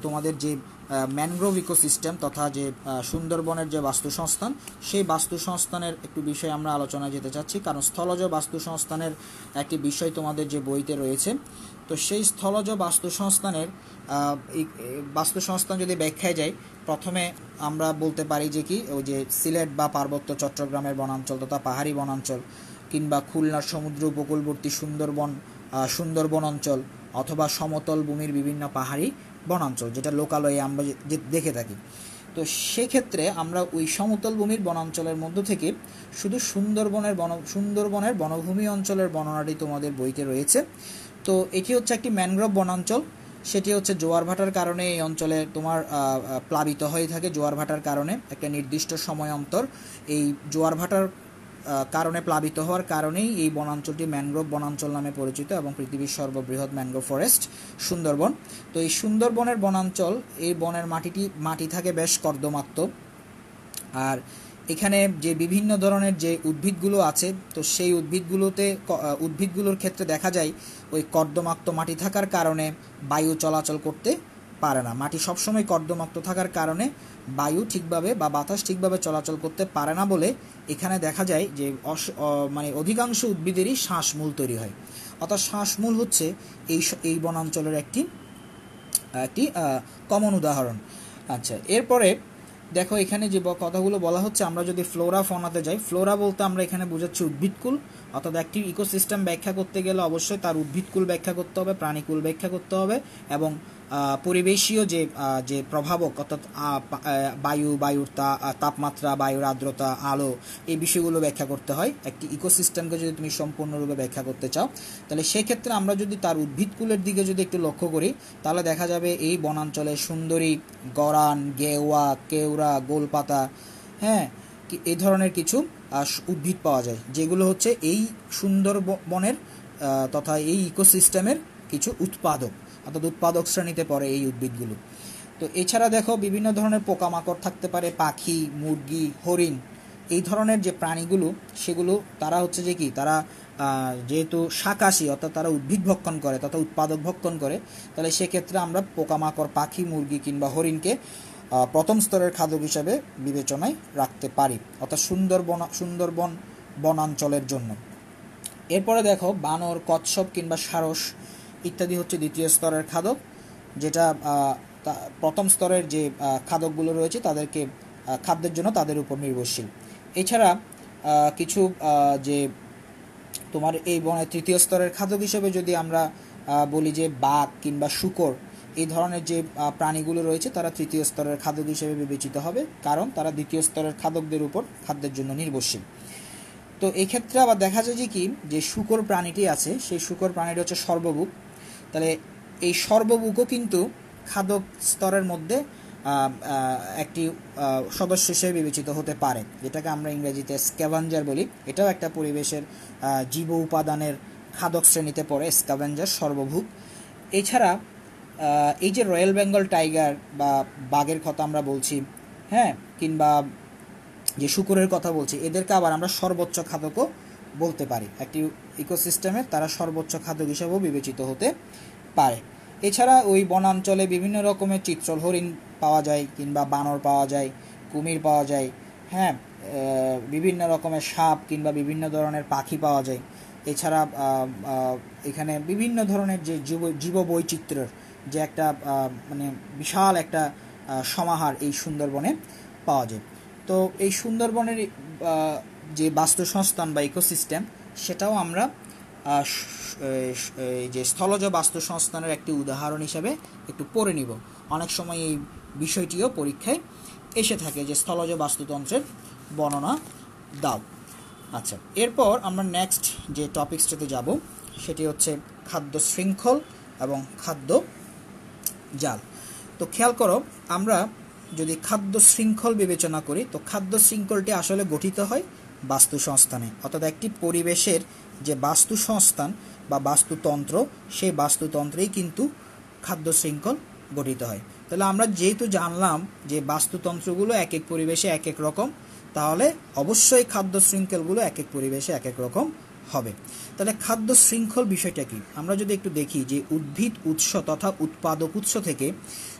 তোমাদের যে ম্যানগ্রোভ ইকোসিস্টেম তথা যে সুন্দরবনের যে বাস্তুসংস্থান সেই বাস্তুসংস্থানের একটু বিষয় আমরা আলোচনায় যেতে চাচ্ছি। কারণ স্থলজ বাস্তুসংস্থানের একটি বিষয় তোমাদের যে বইতে রয়েছে তো সেই স্থলজ বাস্তু সংস্থানের আহ, এই- এই বাস্তু সংস্থান যদি ব্যাখ্যায় যায় প্রথমে আমরা বলতে পারি যে কি ওই যে সিলেট বা পার্বত্য চট্টগ্রামের বনাঞ্চল তথা পাহাড়ি বনাঞ্চল কিংবা খুলনার সমুদ্র উপকূলবর্তী সুন্দরবন সুন্দরবন অঞ্চল অথবা সমতল ভূমির বিভিন্ন পাহাড়ি বনাঞ্চল, যেটা লোকালয়ে আমরা দেখে থাকি। তো সেক্ষেত্রে আমরা ওই সমতল ভূমির বনাঞ্চলের মধ্য থেকে শুধু সুন্দরবনের বন, সুন্দরবনের বনভূমি অঞ্চলের বর্ণনাটি তোমাদের বইতে রয়েছে। তো এটি হচ্ছে একটি ম্যানগ্রোভ বনাঞ্চল। সেটি হচ্ছে জোয়ার ভাটার কারণে এই অঞ্চলে তোমার প্লাবিত হয়ে থাকে। জোয়ার ভাটার কারণে একটা নির্দিষ্ট সময় অন্তর এই জোয়ার ভাটার কারণে প্লাবিত হওয়ার কারণেই এই বনাঞ্চলটি ম্যানগ্রোভ বনাঞ্চল নামে পরিচিত এবং পৃথিবীর সর্ববৃহৎ ম্যানগ্রোভ ফরেস্ট, সুন্দরবন। তো এই সুন্দরবনের বনাঞ্চল, এই বনের মাটিটি, মাটি থাকে বেশ কর্দমাক্ত। আর এখানে যে বিভিন্ন ধরনের যে উদ্ভিদগুলো আছে, তো সেই উদ্ভিদগুলোতে উদ্ভিদগুলোর ক্ষেত্রে দেখা যায় ওই কর্দমাক্ত মাটি থাকার কারণে বায়ু চলাচল করতে পারে না। মাটি সবসময় কর্দমাক্ত থাকার কারণে বায়ু ঠিকভাবে বা বাতাস ঠিকভাবে চলাচল করতে পারে না বলে এখানে দেখা যায় যে মানে অধিকাংশ উদ্ভিদেরই শ্বাসমূল তৈরি হয়। অর্থাৎ শ্বাসমূল হচ্ছে এই এই বনাঞ্চলের একটি একটি কমন উদাহরণ। আচ্ছা এরপরে দেখো এখানে যে কথাগুলো বলা হচ্ছে, আমরা যদি ফ্লোরা ফনাতে যাই, ফ্লোরা বলতে আমরা এখানে বোঝাচ্ছি উদ্ভিদকুল। অর্থাৎ একটি ইকোসিস্টেম ব্যাখ্যা করতে গেলে অবশ্যই তার উদ্ভিদকুল ব্যাখ্যা করতে হবে, প্রাণীকুল ব্যাখ্যা করতে হবে এবং পরিবেশীয় যে যে প্রভাবক, অর্থাৎ বায়ু বায়ুর তাপমাত্রা, বায়ুর আর্দ্রতা, আলো, এই বিষয়গুলো ব্যাখ্যা করতে হয়। একটি ইকোসিস্টেমকে যদি তুমি সম্পূর্ণরূপে ব্যাখ্যা করতে চাও, তাহলে সেক্ষেত্রে আমরা যদি তার উদ্ভিদকুলের দিকে যদি একটু লক্ষ্য করি, তাহলে দেখা যাবে এই বনাঞ্চলে সুন্দরী, গরান, গেওয়া, কেওড়া, গোলপাতা হ্যাঁ এই ধরনের কিছু উদ্ভিদ পাওয়া যায়, যেগুলো হচ্ছে এই সুন্দর বনের তথা এই ইকোসিস্টেমের কিছু উৎপাদক। অর্থাৎ উৎপাদক শ্রেণীতে পড়ে এই উদ্ভিদগুলো। তো এছাড়া দেখো বিভিন্ন ধরনের পোকামাকড় থাকতে পারে, পাখি, মুরগি, হরিণ, এই ধরনের যে প্রাণীগুলো, সেগুলো তারা হচ্ছে যে কি, তারা যেহেতু শাকাশি, অর্থাৎ তারা উদ্ভিদ ভক্ষণ করে, তথা উৎপাদক ভক্ষণ করে, তাহলে সেক্ষেত্রে আমরা পোকামাকড়, পাখি, মুরগি কিংবা হরিণকে প্রথম স্তরের খাদ্য হিসাবে বিবেচনায় রাখতে পারি, অর্থাৎ সুন্দরবন সুন্দরবন বনাঞ্চলের জন্য। এরপরে দেখো বানর, কচ্ছপ কিংবা সারস ইত্যাদি হচ্ছে দ্বিতীয় স্তরের খাদক, যেটা প্রথম স্তরের যে খাদকগুলো রয়েছে তাদেরকে খাদ্যের জন্য তাদের উপর নির্ভরশীল। এছাড়া কিছু যে, তোমার এই বনের তৃতীয় স্তরের খাদক হিসেবে যদি আমরা বলি যে বাঘ কিংবা শুকর, এই ধরনের যে প্রাণীগুলো রয়েছে তারা তৃতীয় স্তরের খাদক হিসেবে বিবেচিত হবে, কারণ তারা দ্বিতীয় স্তরের খাদকদের উপর খাদ্যের জন্য নির্ভরশীল। তো এই ক্ষেত্রে আবার দেখা যায় যে কি, যে শুকর প্রাণীটি আছে, সেই শুকর প্রাণীটি হচ্ছে সর্বভুক তাহলে এই সর্বভুকও কিন্তু খাদক স্তরের মধ্যে একটি সদস্য হিসেবে বিবেচিত হতে পারে। যেটাকে আমরা ইংরেজিতে স্ক্যাভেঞ্জার বলি। এটাও একটা পরিবেশের জীব উপাদানের খাদক শ্রেণীতে পড়ে, স্ক্যাভেঞ্জার সর্বভুক এছাড়া এই যে রয়্যাল বেঙ্গল টাইগার বা বাঘের কথা আমরা বলছি হ্যাঁ কিংবা যে শুকুরের কথা বলছি, এদেরকে আবার আমরা সর্বোচ্চ খাদকও বলতে পারি। একটি ইকোসিস্টেমের তারা সর্বোচ্চ খাদ্য হিসাবেও বিবেচিত হতে পারে। এছাড়া ওই বনাঞ্চলে বিভিন্ন রকমের চিত্রল হরিণ পাওয়া যায় কিংবা বানর পাওয়া যায়, কুমির পাওয়া যায় হ্যাঁ বিভিন্ন রকমের সাপ কিংবা বিভিন্ন ধরনের পাখি পাওয়া যায়। এছাড়া এখানে বিভিন্ন ধরনের যে জীব জীব বৈচিত্র্যের যে একটা মানে বিশাল একটা সমাহার এই সুন্দরবনে পাওয়া যায়। তো এই সুন্দরবনের যে বাস্তুসংস্থান বা ইকোসিস্টেম সেটাও আমরা যে স্থলজ বাস্তুসংস্থানের একটি উদাহরণ হিসাবে একটু পড়ে নিব। অনেক সময় এই বিষয়টিও পরীক্ষায় এসে থাকে যে স্থলজ বাস্তুতন্ত্রের বর্ণনা দাও। আচ্ছা এরপর আমরা নেক্সট যে টপিক্সটাতে যাব, সেটি হচ্ছে খাদ্য শৃঙ্খল এবং খাদ্য জাল। তো খেয়াল করো, আমরা যদি খাদ্য শৃঙ্খল বিবেচনা করি, তো খাদ্য শৃঙ্খলটি আসলে গঠিত হয় বাস্তু সংস্থানে অর্থাৎ একটি পরিবেশের যে বাস্তু সংস্থান বা বাস্তুতন্ত্র, সেই বাস্তুতন্ত্রেই কিন্তু খাদ্য শৃঙ্খল গঠিত হয়। তাহলে আমরা যেহেতু জানলাম যে বাস্তুতন্ত্রগুলো এক এক পরিবেশে এক এক রকম, তাহলে অবশ্যই খাদ্য শৃঙ্খলগুলো এক এক পরিবেশে এক এক রকম হবে। তাহলে খাদ্য শৃঙ্খল বিষয়টা কি? আমরা যদি একটু দেখি যে উদ্ভিদ উৎস তথা উৎপাদক উৎস থেকে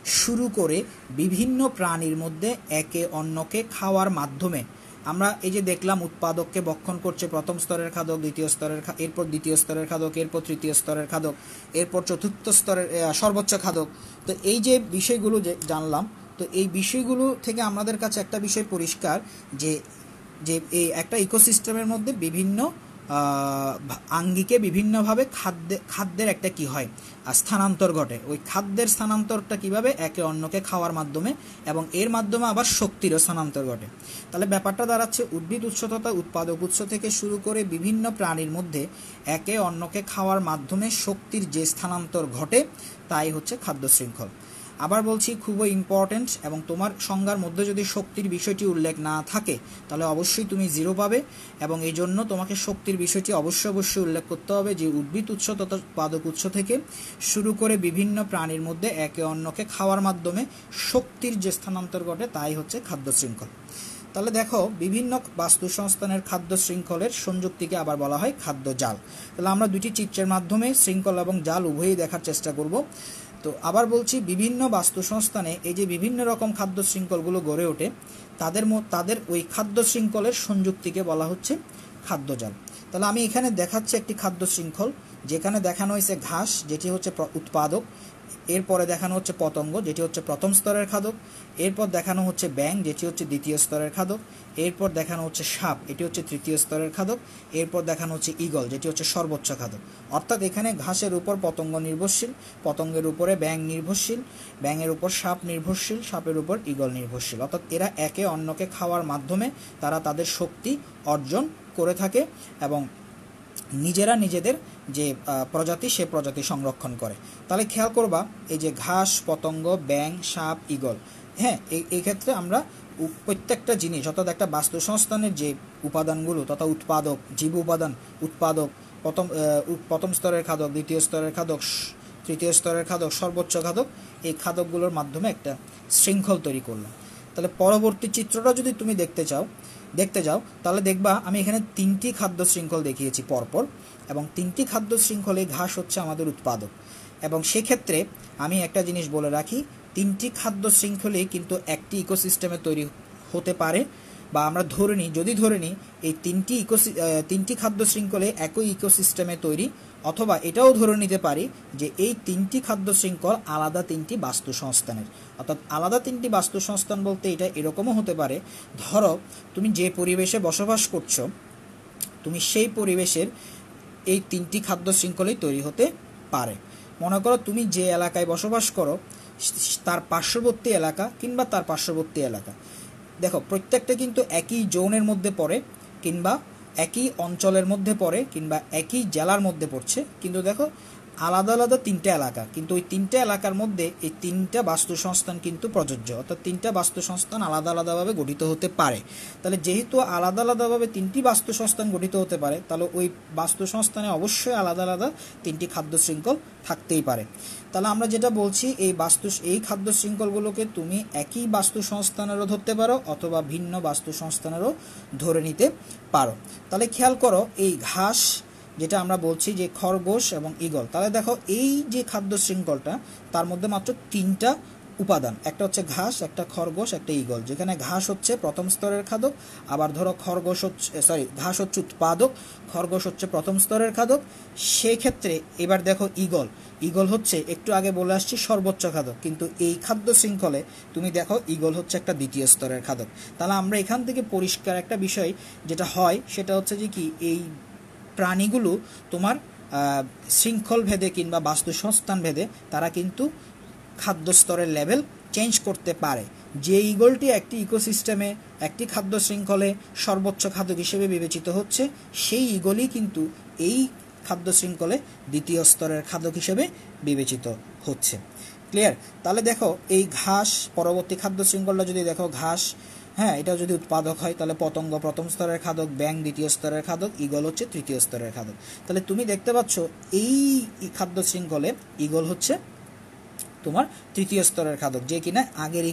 শুরু করে বিভিন্ন প্রাণীর মধ্যে একে অন্যকে খাওয়ার মাধ্যমে আমরা এই যে দেখলাম উৎপাদককে বক্ষণ করছে প্রথম স্তরের খাদক, দ্বিতীয় স্তরের এরপর দ্বিতীয় স্তরের খাদক, এরপর তৃতীয় স্তরের খাদক, এরপর চতুর্থ স্তরের সর্বোচ্চ খাদক। তো এই যে বিষয়গুলো যে জানলাম, তো এই বিষয়গুলো থেকে আমাদের কাছে একটা বিষয় পরিষ্কার যে যে এই একটা ইকোসিস্টেমের মধ্যে বিভিন্ন আঙ্গিকে বিভিন্নভাবে খাদ্যে খাদ্যের একটা কি হয়? স্থানান্তর ঘটে। ওই খাদ্যের স্থানান্তরটা কীভাবে? একে অন্যকে খাওয়ার মাধ্যমে এবং এর মাধ্যমে আবার শক্তিরও স্থানান্তর ঘটে। তাহলে ব্যাপারটা দাঁড়াচ্ছে, উদ্ভিদ উৎস তথা উৎপাদক উৎস থেকে শুরু করে বিভিন্ন প্রাণীর মধ্যে একে অন্যকে খাওয়ার মাধ্যমে শক্তির যে স্থানান্তর ঘটে, তাই হচ্ছে খাদ্য শৃঙ্খল। আবার বলছি খুবই ইম্পর্ট্যান্ট এবং তোমার সংজ্ঞার মধ্যে যদি শক্তির বিষয়টি উল্লেখ না থাকে, তাহলে অবশ্যই তুমি জিরো পাবে এবং এই জন্য তোমাকে শক্তির বিষয়টি অবশ্যই অবশ্যই উল্লেখ করতে হবে যে উদ্ভিদ উৎস তথা পাদক উৎস থেকে শুরু করে বিভিন্ন প্রাণীর মধ্যে একে অন্যকে খাওয়ার মাধ্যমে শক্তির যে স্থানান্তর ঘটে তাই হচ্ছে খাদ্য শৃঙ্খল। তাহলে দেখো, বিভিন্ন বাস্তু সংস্থানের খাদ্য শৃঙ্খলের সংযুক্তিকে আবার বলা হয় খাদ্য জাল। তাহলে আমরা দুটি চিত্রের মাধ্যমে শৃঙ্খল এবং জাল উভয়ই দেখার চেষ্টা করব। তো আবার বলছি, বিভিন্ন বাস্তুসংস্থানে এই যে বিভিন্ন রকম খাদ্য শৃঙ্খলগুলো গড়ে ওঠে, তাদের তাদের ওই খাদ্য শৃঙ্খলের সংযুক্তিকে বলা হচ্ছে খাদ্যজাল। তাহলে আমি এখানে দেখাচ্ছি একটি খাদ্য শৃঙ্খল যেখানে দেখানো হয়েছে ঘাস, যেটি হচ্ছে উৎপাদক। এরপরে দেখানো হচ্ছে পতঙ্গ, যেটি হচ্ছে প্রথম স্তরের খাদক। এরপর দেখানো হচ্ছে ব্যাং যেটি হচ্ছে দ্বিতীয় স্তরের খাদক। এরপর দেখানো হচ্ছে সাপ, এটি হচ্ছে তৃতীয় স্তরের খাদক। এরপর দেখানো হচ্ছে ইগল যেটি হচ্ছে সর্বোচ্চ খাদক। অর্থাৎ এখানে ঘাসের উপর পতঙ্গ নির্ভরশীল, পতঙ্গের উপরে ব্যাং নির্ভরশীল, ব্যাঙের উপর সাপ নির্ভরশীল, সাপের উপর ইগল নির্ভরশীল। অর্থাৎ এরা একে অন্যকে খাওয়ার মাধ্যমে তারা তাদের শক্তি অর্জন করে থাকে এবং নিজেরা নিজেদের যে প্রজাতি, সে প্রজাতি সংরক্ষণ করে। তাহলে খেয়াল করবা, এই যে ঘাস, পতঙ্গ ব্যাং সাপ ইগল হ্যাঁ এই ক্ষেত্রে আমরা প্রত্যেকটা জিনিস, অর্থাৎ একটা বাস্তু সংস্থানের যে উপাদানগুলো, তথা উৎপাদক, জীব উপাদান, উৎপাদক, প্রথম প্রথম স্তরের খাদক, দ্বিতীয় স্তরের খাদক তৃতীয় স্তরের খাদক, সর্বোচ্চ খাদক, এই খাদকগুলোর মাধ্যমে একটা শৃঙ্খল তৈরি করলাম। তাহলে পরবর্তী চিত্রটা যদি তুমি দেখতে চাও, দেখতে যাও, তাহলে দেখবা আমি এখানে তিনটি খাদ্য শৃঙ্খল দেখিয়েছি পরপর। এবং তিনটি খাদ্য শৃঙ্খলে ঘাস হচ্ছে আমাদের উৎপাদক। এবং সেক্ষেত্রে আমি একটা জিনিস বলে রাখি, তিনটি খাদ্য শৃঙ্খলে কিন্তু একটি ইকোসিস্টেমে তৈরি হতে পারে বা আমরা ধরে নিই, যদি ধরে নিই এই তিনটি ইকোসি তিনটি খাদ্য শৃঙ্খলে একই ইকোসিস্টেমে তৈরি, অথবা এটাও ধরে নিতে পারি যে এই তিনটি খাদ্য শৃঙ্খল আলাদা তিনটি বাস্তু সংস্থানের অর্থাৎ আলাদা তিনটি বাস্তু সংস্থান বলতে এটা এরকমও হতে পারে, ধরো তুমি যে পরিবেশে বসবাস করছ, তুমি সেই পরিবেশের এই তিনটি খাদ্য শৃঙ্খলেই তৈরি হতে পারে। মনে করো তুমি যে এলাকায় বসবাস করো, তার পার্শ্ববর্তী এলাকা কিংবা তার পার্শ্ববর্তী এলাকা। দেখো, প্রত্যেকটা কিন্তু একই জোনের মধ্যে পড়ে কিংবা একই অঞ্চলের মধ্যে পড়ে কিংবা একই জেলার মধ্যে পড়ছে। কিন্তু দেখো আলাদা আলাদা তিনটা এলাকা, কিন্তু ওই তিনটা এলাকার মধ্যে এই তিনটা বাস্তু সংস্থান কিন্তু প্রযোজ্য। অর্থাৎ তিনটা বাস্তু সংস্থান আলাদা আলাদাভাবে গঠিত হতে পারে। তাহলে যেহেতু আলাদা আলাদাভাবে তিনটি বাস্তু সংস্থান গঠিত হতে পারে, তাহলে ওই বাস্তু সংস্থানে অবশ্যই আলাদা আলাদা তিনটি খাদ্য শৃঙ্খল থাকতেই পারে। তাহলে আমরা যেটা বলছি, এই বাস্তু এই খাদ্য শৃঙ্খলগুলোকে তুমি একই বাস্তু সংস্থানেরও ধরতে পারো অথবা ভিন্ন বাস্তু সংস্থানেরও ধরে নিতে পারো। তাহলে খেয়াল করো, এই ঘাস যেটা আমরা বলছি যে খরগোশ এবং ইগল তাহলে দেখো, এই যে খাদ্য শৃঙ্খলটা, তার মধ্যে মাত্র তিনটা উপাদান। একটা হচ্ছে ঘাস, একটা খরগোশ, একটা ইগল যেখানে ঘাস হচ্ছে প্রথম স্তরের খাদক, আবার ধরো খরগোশ হচ্ছে সরি ঘাস হচ্ছে উৎপাদক, খরগোশ হচ্ছে প্রথম স্তরের খাদক। সেই ক্ষেত্রে এবার দেখো ইগল ইগল হচ্ছে, একটু আগে বলে আসছি, সর্বোচ্চ খাদক। কিন্তু এই খাদ্য শৃঙ্খলে তুমি দেখো ইগল হচ্ছে একটা দ্বিতীয় স্তরের খাদক। তাহলে আমরা এখান থেকে পরিষ্কার একটা বিষয় যেটা হয়, সেটা হচ্ছে যে কি, এই প্রাণীগুলো তোমার শৃঙ্খল ভেদে কিংবা বাস্তু সংস্থান ভেদে তারা কিন্তু খাদ্য স্তরের লেভেল চেঞ্জ করতে পারে। যে ইগলটি একটি ইকোসিস্টেমে, একটি খাদ্য শৃঙ্খলে সর্বোচ্চ খাদ্য হিসেবে বিবেচিত হচ্ছে, সেই ইগলই কিন্তু এই খাদ্য শৃঙ্খলে দ্বিতীয় স্তরের খাদ্য হিসেবে বিবেচিত হচ্ছে। ক্লিয়ার? তাহলে দেখো, এই ঘাস, পরবর্তী খাদ্য শৃঙ্খলটা যদি দেখো, ঘাস হ্যাঁ এটা যদি উৎপাদক হয়, তাহলে পতঙ্গ প্রথম স্তরের খাদক ব্যাং দ্বিতীয় স্তরের খাদক ইগল হচ্ছে তৃতীয় স্তরের খাদক। তাহলে তুমি দেখতে পাচ্ছ, এই খাদ্য শৃঙ্খলে ইগল হচ্ছে তোমার তৃতীয় স্তরের খাদক, যে কিনা আগের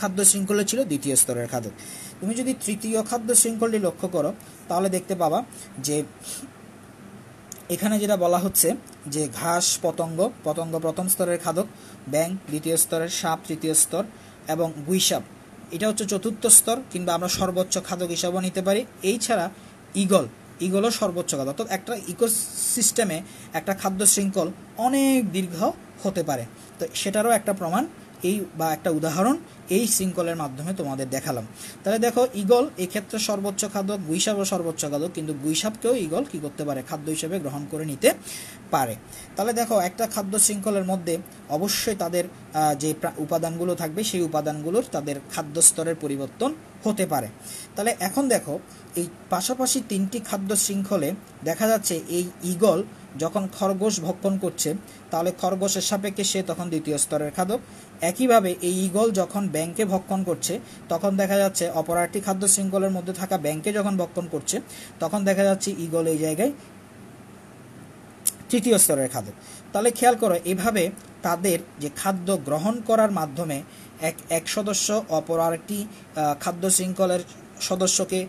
খাদ্য শৃঙ্খলে ছিল দ্বিতীয় স্তরের খাদক। তুমি যদি তৃতীয় খাদ্য শৃঙ্খলটি লক্ষ্য করো, তাহলে দেখতে পাবা যে এখানে যেটা বলা হচ্ছে যে ঘাস, পতঙ্গ পতঙ্গ প্রথম স্তরের খাদক ব্যাং দ্বিতীয় স্তরের সাপ, তৃতীয় স্তর এবং গুইসাপ এটা হচ্ছে চতুর্থ স্তর কিংবা আমরা সর্বোচ্চ খাদক হিসাবেও নিতে পারি। এই ছাড়া ইগল ইগলও সর্বোচ্চ খাদ্য অর্থাৎ একটা ইকোসিস্টেমে একটা খাদ্য শৃঙ্খল অনেক দীর্ঘ হতে পারে। তো সেটারও একটা প্রমাণ এই বা একটা উদাহরণ এই শৃঙ্খলের মাধ্যমে তোমাদের দেখালাম। তাহলে দেখো ইগল এক্ষেত্রে সর্বোচ্চ খাদ্য গুইসাপও সর্বোচ্চ খাদ্য কিন্তু গুইসাপকেও ইগল কি করতে পারে? খাদ্য হিসেবে গ্রহণ করে নিতে পারে। তাহলে দেখো, একটা খাদ্য শৃঙ্খলের মধ্যে অবশ্যই তাদের যে উপাদানগুলো থাকবে, সেই উপাদানগুলোর তাদের খাদ্য স্তরের পরিবর্তন হতে পারে। তাহলে এখন দেখো, এই পাশাপাশি তিনটি খাদ্য শৃঙ্খলে দেখা যাচ্ছে এই ইগল যখন খরগোশ ভক্ষণ করছে, তাহলে খরগোশের সাপেক্ষে সে তখন দ্বিতীয় স্তরের খাদক। একইভাবে এই ইগল যখন ব্যাংকে ভক্ষণ করছে, তখন দেখা যাচ্ছে অপর একটি খাদ্য শৃঙ্খলের মধ্যে থাকা ব্যাংকে যখন ভক্ষণ করছে, তখন দেখা যাচ্ছে ইগল এই জায়গায় তৃতীয় স্তরের খাদ্য তাহলে খেয়াল করো, এভাবে তাদের যে খাদ্য গ্রহণ করার মাধ্যমে এক এক সদস্য অপর আরেকটি খাদ্য শৃঙ্খলের সদস্যকে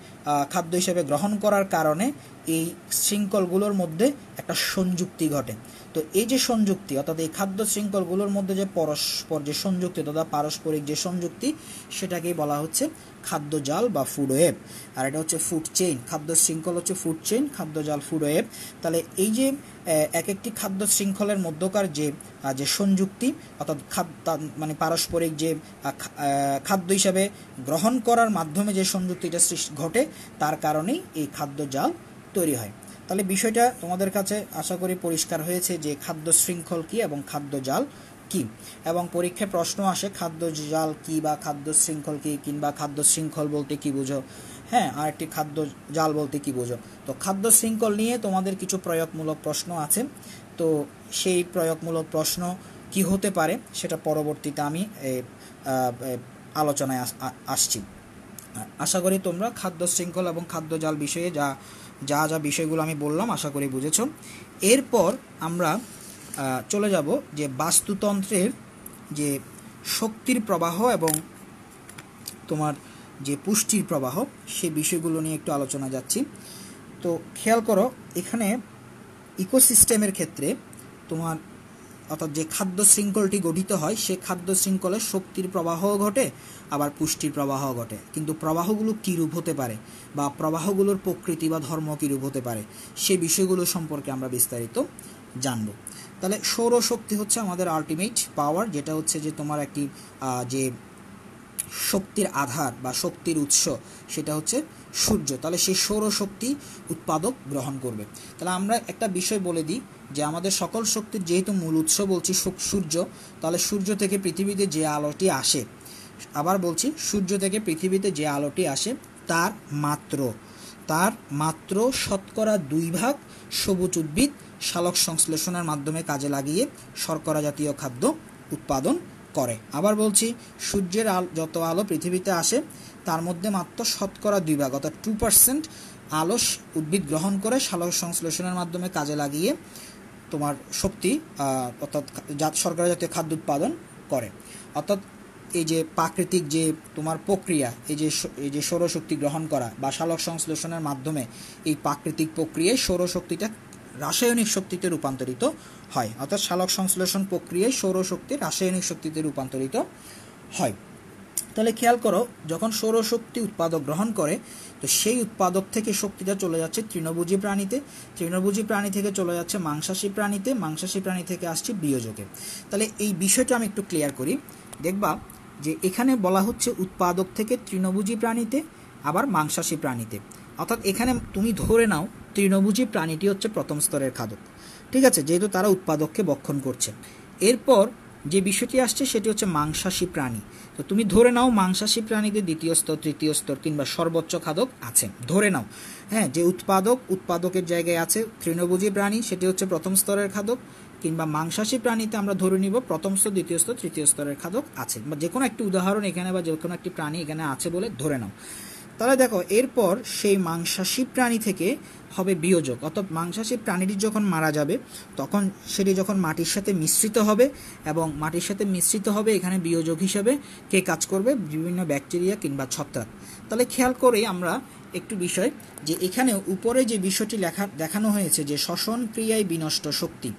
খাদ্য হিসেবে গ্রহণ করার কারণে এই শৃঙ্খলগুলোর মধ্যে একটা সংযুক্তি ঘটে। তো এই যে সংযুক্তি, অর্থাৎ এই খাদ্য শৃঙ্খলগুলোর মধ্যে যে পরস্পর, যে সংযুক্তি তথা পারস্পরিক যে সংযুক্তি, সেটাকেই বলা হচ্ছে খাদ্য জাল বা ফুড ওয়েব আর এটা হচ্ছে ফুড চেইন খাদ্য শৃঙ্খল হচ্ছে ফুড চেইন খাদ্য জাল ফুড ওয়েব তাহলে এই যে এক একটি খাদ্য শৃঙ্খলের মধ্যকার যে যে সংযুক্তি, অর্থাৎ খাদ্য মানে পারস্পরিক যে খাদ্য হিসাবে গ্রহণ করার মাধ্যমে যে সংযুক্তিটা সৃষ্টি, ঘটে তার কারণেই এই খাদ্য জাল তৈরি হয়। তাহলে বিষয়টা তোমাদের কাছে আশা করি পরিষ্কার হয়েছে যে খাদ্য শৃঙ্খল কী এবং খাদ্য জাল কি। এবং পরীক্ষায় প্রশ্ন আসে, খাদ্য জাল কি বা খাদ্য শৃঙ্খল কি কিংবা খাদ্য শৃঙ্খল বলতে কি বুঝো? হ্যাঁ আর একটি খাদ্য জাল বলতে কি বুঝো? তো খাদ্য শৃঙ্খল নিয়ে তোমাদের কিছু প্রয়োগমূলক প্রশ্ন আছে। তো সেই প্রয়োগমূলক প্রশ্ন কি হতে পারে সেটা পরবর্তীতে আমি আলোচনায় আসছি। আশা করি তোমরা খাদ্য শৃঙ্খল এবং খাদ্য জাল বিষয়ে যা যা যা বিষয়গুলো আমি বললাম, আশা করি বুঝেছ। এরপর আমরা চলে যাব যে বাস্তুতন্ত্রের যে শক্তির প্রবাহ এবং তোমার যে পুষ্টির প্রবাহ, সে বিষয়গুলো নিয়ে একটু আলোচনা যাচ্ছি। তো খেয়াল করো, এখানে ইকোসিস্টেমের ক্ষেত্রে তোমার অর্থাৎ যে খাদ্য শৃঙ্খলটি গঠিত হয়, সে খাদ্য শৃঙ্খলে শক্তির প্রবাহও ঘটে, আবার পুষ্টির প্রবাহও ঘটে। কিন্তু প্রবাহগুলো কীরূপ হতে পারে বা প্রবাহগুলোর প্রকৃতি বা ধর্ম কীরূপ হতে পারে, সে বিষয়গুলো সম্পর্কে আমরা বিস্তারিত জানব। তাহলে সৌরশক্তি হচ্ছে আমাদের আলটিমেট পাওয়ার যেটা হচ্ছে যে তোমার একটি যে শক্তির আধার বা শক্তির উৎস, সেটা হচ্ছে সূর্য। তাহলে সেই সৌরশক্তি উৎপাদক গ্রহণ করবে। তাহলে আমরা একটা বিষয় বলে দিই যে আমাদের সকল শক্তির যেহেতু মূল উৎস বলছি সূর্য, তাহলে সূর্য থেকে পৃথিবীতে যে আলোটি আসে, আবার বলছি সূর্য থেকে পৃথিবীতে যে আলোটি আসে, তার মাত্র। তার মাত্র শতকরা দুই ভাগ সবুজ উদ্ভিদ শালক সংশ্লেষণের মাধ্যমে কাজে লাগিয়ে শর্করা জাতীয় খাদ্য উৎপাদন করে। আবার বলছি সূর্যের আলো যত আলো পৃথিবীতে আসে, তার মধ্যে মাত্র শতকরা দুই ভাগ, অর্থাৎ টু পার্সেন্ট আলো উদ্ভিদ গ্রহণ করে সালোক সংশ্লেষণের মাধ্যমে কাজে লাগিয়ে তোমার শক্তি অর্থাৎ জাত সরকার জাতীয় খাদ্য উৎপাদন করে। অর্থাৎ এই যে প্রাকৃতিক যে তোমার প্রক্রিয়া, এই যে এই যে সৌরশক্তি গ্রহণ করা বা সালোক সংশ্লেষণের মাধ্যমে এই প্রাকৃতিক প্রক্রিয়ায় সৌরশক্তিটা রাসায়নিক শক্তিতে রূপান্তরিত হয়। অর্থাৎ সালোক সংশ্লেষণ প্রক্রিয়ায় সৌরশক্তি রাসায়নিক শক্তিতে রূপান্তরিত হয়। তাহলে খেয়াল করো, যখন সৌরশক্তি উৎপাদক গ্রহণ করে, তো সেই উৎপাদক থেকে শক্তিটা চলে যাচ্ছে তৃণভোজী প্রাণীতে। তৃণভোজী প্রাণী থেকে চলে যাচ্ছে মাংসাশী প্রাণীতে, মাংসাশী প্রাণী থেকে আসছে বিয়োজকে। তাহলে এই বিষয়টা আমি একটু ক্লিয়ার করি। দেখবা যে এখানে বলা হচ্ছে উৎপাদক থেকে তৃণভোজী প্রাণীতে, আবার মাংসাশী প্রাণীতে। অর্থাৎ এখানে তুমি ধরে নাও, তৃণভোজী প্রাণীটি হচ্ছে প্রথম স্তরের খাদক। ঠিক আছে? যেহেতু তারা উৎপাদককে বক্ষণ করছে। এরপর যে বিষয়টি আসছে সেটি হচ্ছে মাংসাশী প্রাণী। তো তুমি ধরে নাও মাংসাশী প্রাণীদের দ্বিতীয় স্তর, তৃতীয় স্তর কিংবা সর্বোচ্চ খাদক আছে। ধরে নাও হ্যাঁ যে উৎপাদক, উৎপাদকের জায়গায় আছে তৃণভোজী প্রাণী, সেটি হচ্ছে প্রথম স্তরের খাদক, কিংবা মাংসাশী প্রাণীতে আমরা ধরে নিব প্রথম স্তর, দ্বিতীয় স্তর, তৃতীয় স্তরের খাদক আছে। বা যে কোনো একটি উদাহরণ এখানে বা যে কোনো একটি প্রাণী এখানে আছে বলে ধরে নাও। তাহলে দেখো, এরপর সেই মাংসাশী প্রাণী থেকে হবে বিয়োজক। অর্থাৎ মাংসাশী প্রাণীটি যখন মারা যাবে, তখন সেটি যখন মাটির সাথে মিশ্রিত হবে এবং মাটির সাথে মিশ্রিত হবে এখানে বিয়োজক হিসাবে কে কাজ করবে? বিভিন্ন ব্যাকটেরিয়া কিংবা ছত্রাক। তাহলে খেয়াল করে আমরা একটু বিষয় যে এখানে উপরে যে বিষয়টি লেখা, দেখানো হয়েছে যে শ্বসন ক্রিয়ায় বিনষ্ট শক্তি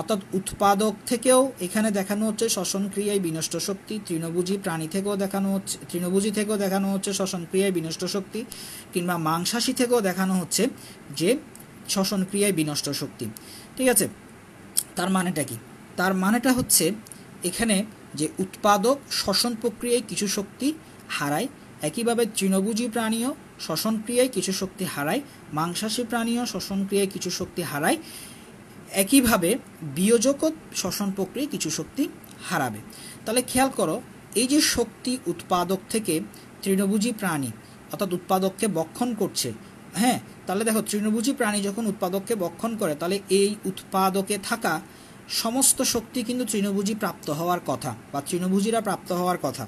অর্থাৎ উৎপাদক থেকেও এখানে দেখানো হচ্ছে শ্বসন ক্রিয়ায় বিনষ্ট শক্তি, তৃণভোজী প্রাণী থেকেও দেখানো হচ্ছে, তৃণভোজী থেকেও দেখানো হচ্ছে শ্বসন ক্রিয়ায় বিনষ্ট শক্তি, কিংবা মাংসাশী থেকেও দেখানো হচ্ছে যে শ্বসন ক্রিয়ায় বিনষ্ট শক্তি। ঠিক আছে? তার মানেটা কি? তার মানেটা হচ্ছে এখানে যে উৎপাদক শ্বসন প্রক্রিয়ায় কিছু শক্তি হারায়, একইভাবে তৃণভোজী প্রাণীও শ্বসন ক্রিয়ায় কিছু শক্তি হারায়, মাংসাশী প্রাণীও শ্বসন ক্রিয়ায় কিছু শক্তি হারায় একইভাবে বিয়োজক শ্বসন প্রক্রিয়ায় কিছু শক্তি হারাবে। তাহলে খেয়াল করো, এই যে শক্তি উৎপাদক থেকে তৃণভোজী প্রাণী অর্থাৎ উৎপাদককে বক্ষণ করছে হ্যাঁ? তাহলে দেখো, তৃণভোজী প্রাণী যখন উৎপাদককে বক্ষণ করে, তাহলে এই উৎপাদকে থাকা সমস্ত শক্তি কিন্তু তৃণভোজী প্রাপ্ত হওয়ার কথা বা তৃণভোজীরা প্রাপ্ত হওয়ার কথা।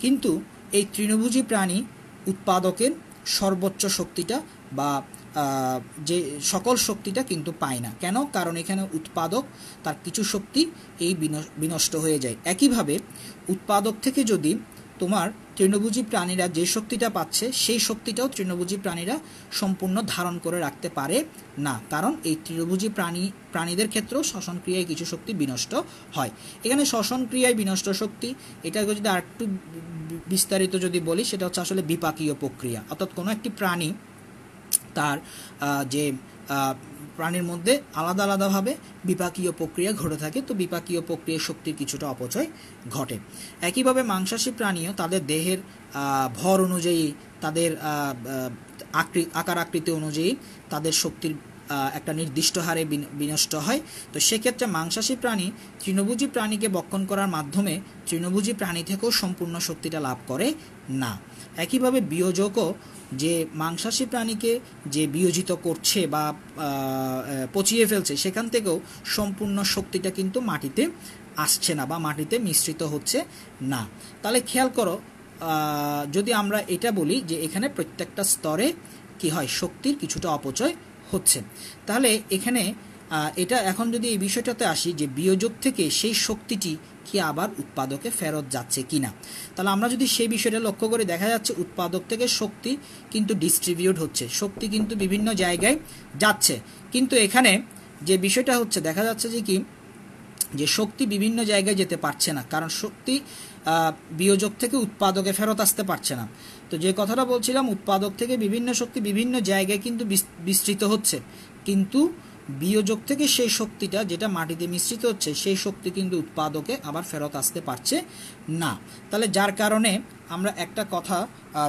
কিন্তু এই তৃণভোজী প্রাণী উৎপাদকের সর্বোচ্চ শক্তিটা বা যে সকল শক্তিটা কিন্তু পায় না। কেন? কারণ এখানে উৎপাদক, তার কিছু শক্তি এই বিনষ্ট হয়ে যায়। একইভাবে উৎপাদক থেকে যদি তোমার তৃণভোজী প্রাণীরা যে শক্তিটা পাচ্ছে, সেই শক্তিটাও তৃণভোজী প্রাণীরা সম্পূর্ণ ধারণ করে রাখতে পারে না। কারণ এই তৃণভোজী প্রাণী, প্রাণীদের ক্ষেত্রেও শ্বসন ক্রিয়ায় কিছু শক্তি বিনষ্ট হয়। এখানে শ্বসন ক্রিয়ায় বিনষ্ট শক্তি, এটাকে যদি আরেকটু বিস্তারিত যদি বলি, সেটা হচ্ছে আসলে বিপাকীয় প্রক্রিয়া। অর্থাৎ কোনো একটি প্রাণী তার যে প্রাণীর মধ্যে আলাদা আলাদাভাবে বিপাকীয় প্রক্রিয়া ঘটে থাকে, তো বিপাকীয় প্রক্রিয়ার শক্তির কিছুটা অপচয় ঘটে। একইভাবে মাংসাশী প্রাণীও তাদের দেহের ভর অনুযায়ী, তাদের আকৃ, আকার আকৃতি অনুযায়ী তাদের শক্তির একটা নির্দিষ্ট হারে বিনষ্ট হয়। তো সেক্ষেত্রে মাংসাশী প্রাণী তৃণভোজী প্রাণীকে বক্ষণ করার মাধ্যমে তৃণভোজী প্রাণী থেকেও সম্পূর্ণ শক্তিটা লাভ করে না। একইভাবে বিয়োজকও যে মাংসাশী প্রাণীকে যে বিয়োজিত করছে বা পচিয়ে ফেলছে, সেখান থেকেও সম্পূর্ণ শক্তিটা কিন্তু মাটিতে আসছে না বা মাটিতে মিশ্রিত হচ্ছে না। তাহলে খেয়াল করো যদি আমরা এটা বলি যে এখানে প্রত্যেকটা স্তরে কি হয়? শক্তির কিছুটা অপচয় হচ্ছে। তাহলে এখানে এটা এখন যদি এই বিষয়টাতে আসি যে বিয়োজক থেকে সেই শক্তিটি কি আবার উৎপাদকে ফেরত যাচ্ছে কি না তাহলে আমরা যদি সেই বিষয়টা লক্ষ্য করে দেখা যাচ্ছে উৎপাদক থেকে শক্তি কিন্তু ডিস্ট্রিবিউট হচ্ছে, শক্তি কিন্তু বিভিন্ন জায়গায় যাচ্ছে। কিন্তু এখানে যে বিষয়টা হচ্ছে, দেখা যাচ্ছে যে কি, যে শক্তি বিভিন্ন জায়গায় যেতে পারছে না, কারণ শক্তি বিয়োজক থেকে উৎপাদকে ফেরত আসতে পারছে না। তো যে কথাটা বলছিলাম, উৎপাদক থেকে বিভিন্ন শক্তি বিভিন্ন জায়গায় কিন্তু বিস্তৃত হচ্ছে। কিন্তু বিয়োজক থেকে সেই শক্তিটা যেটা মাটিতে মিশ্রিত হচ্ছে, সেই শক্তি কিন্তু উৎপাদকে আবার ফেরত আসতে পারছে না। তাহলে যার কারণে আমরা একটা কথা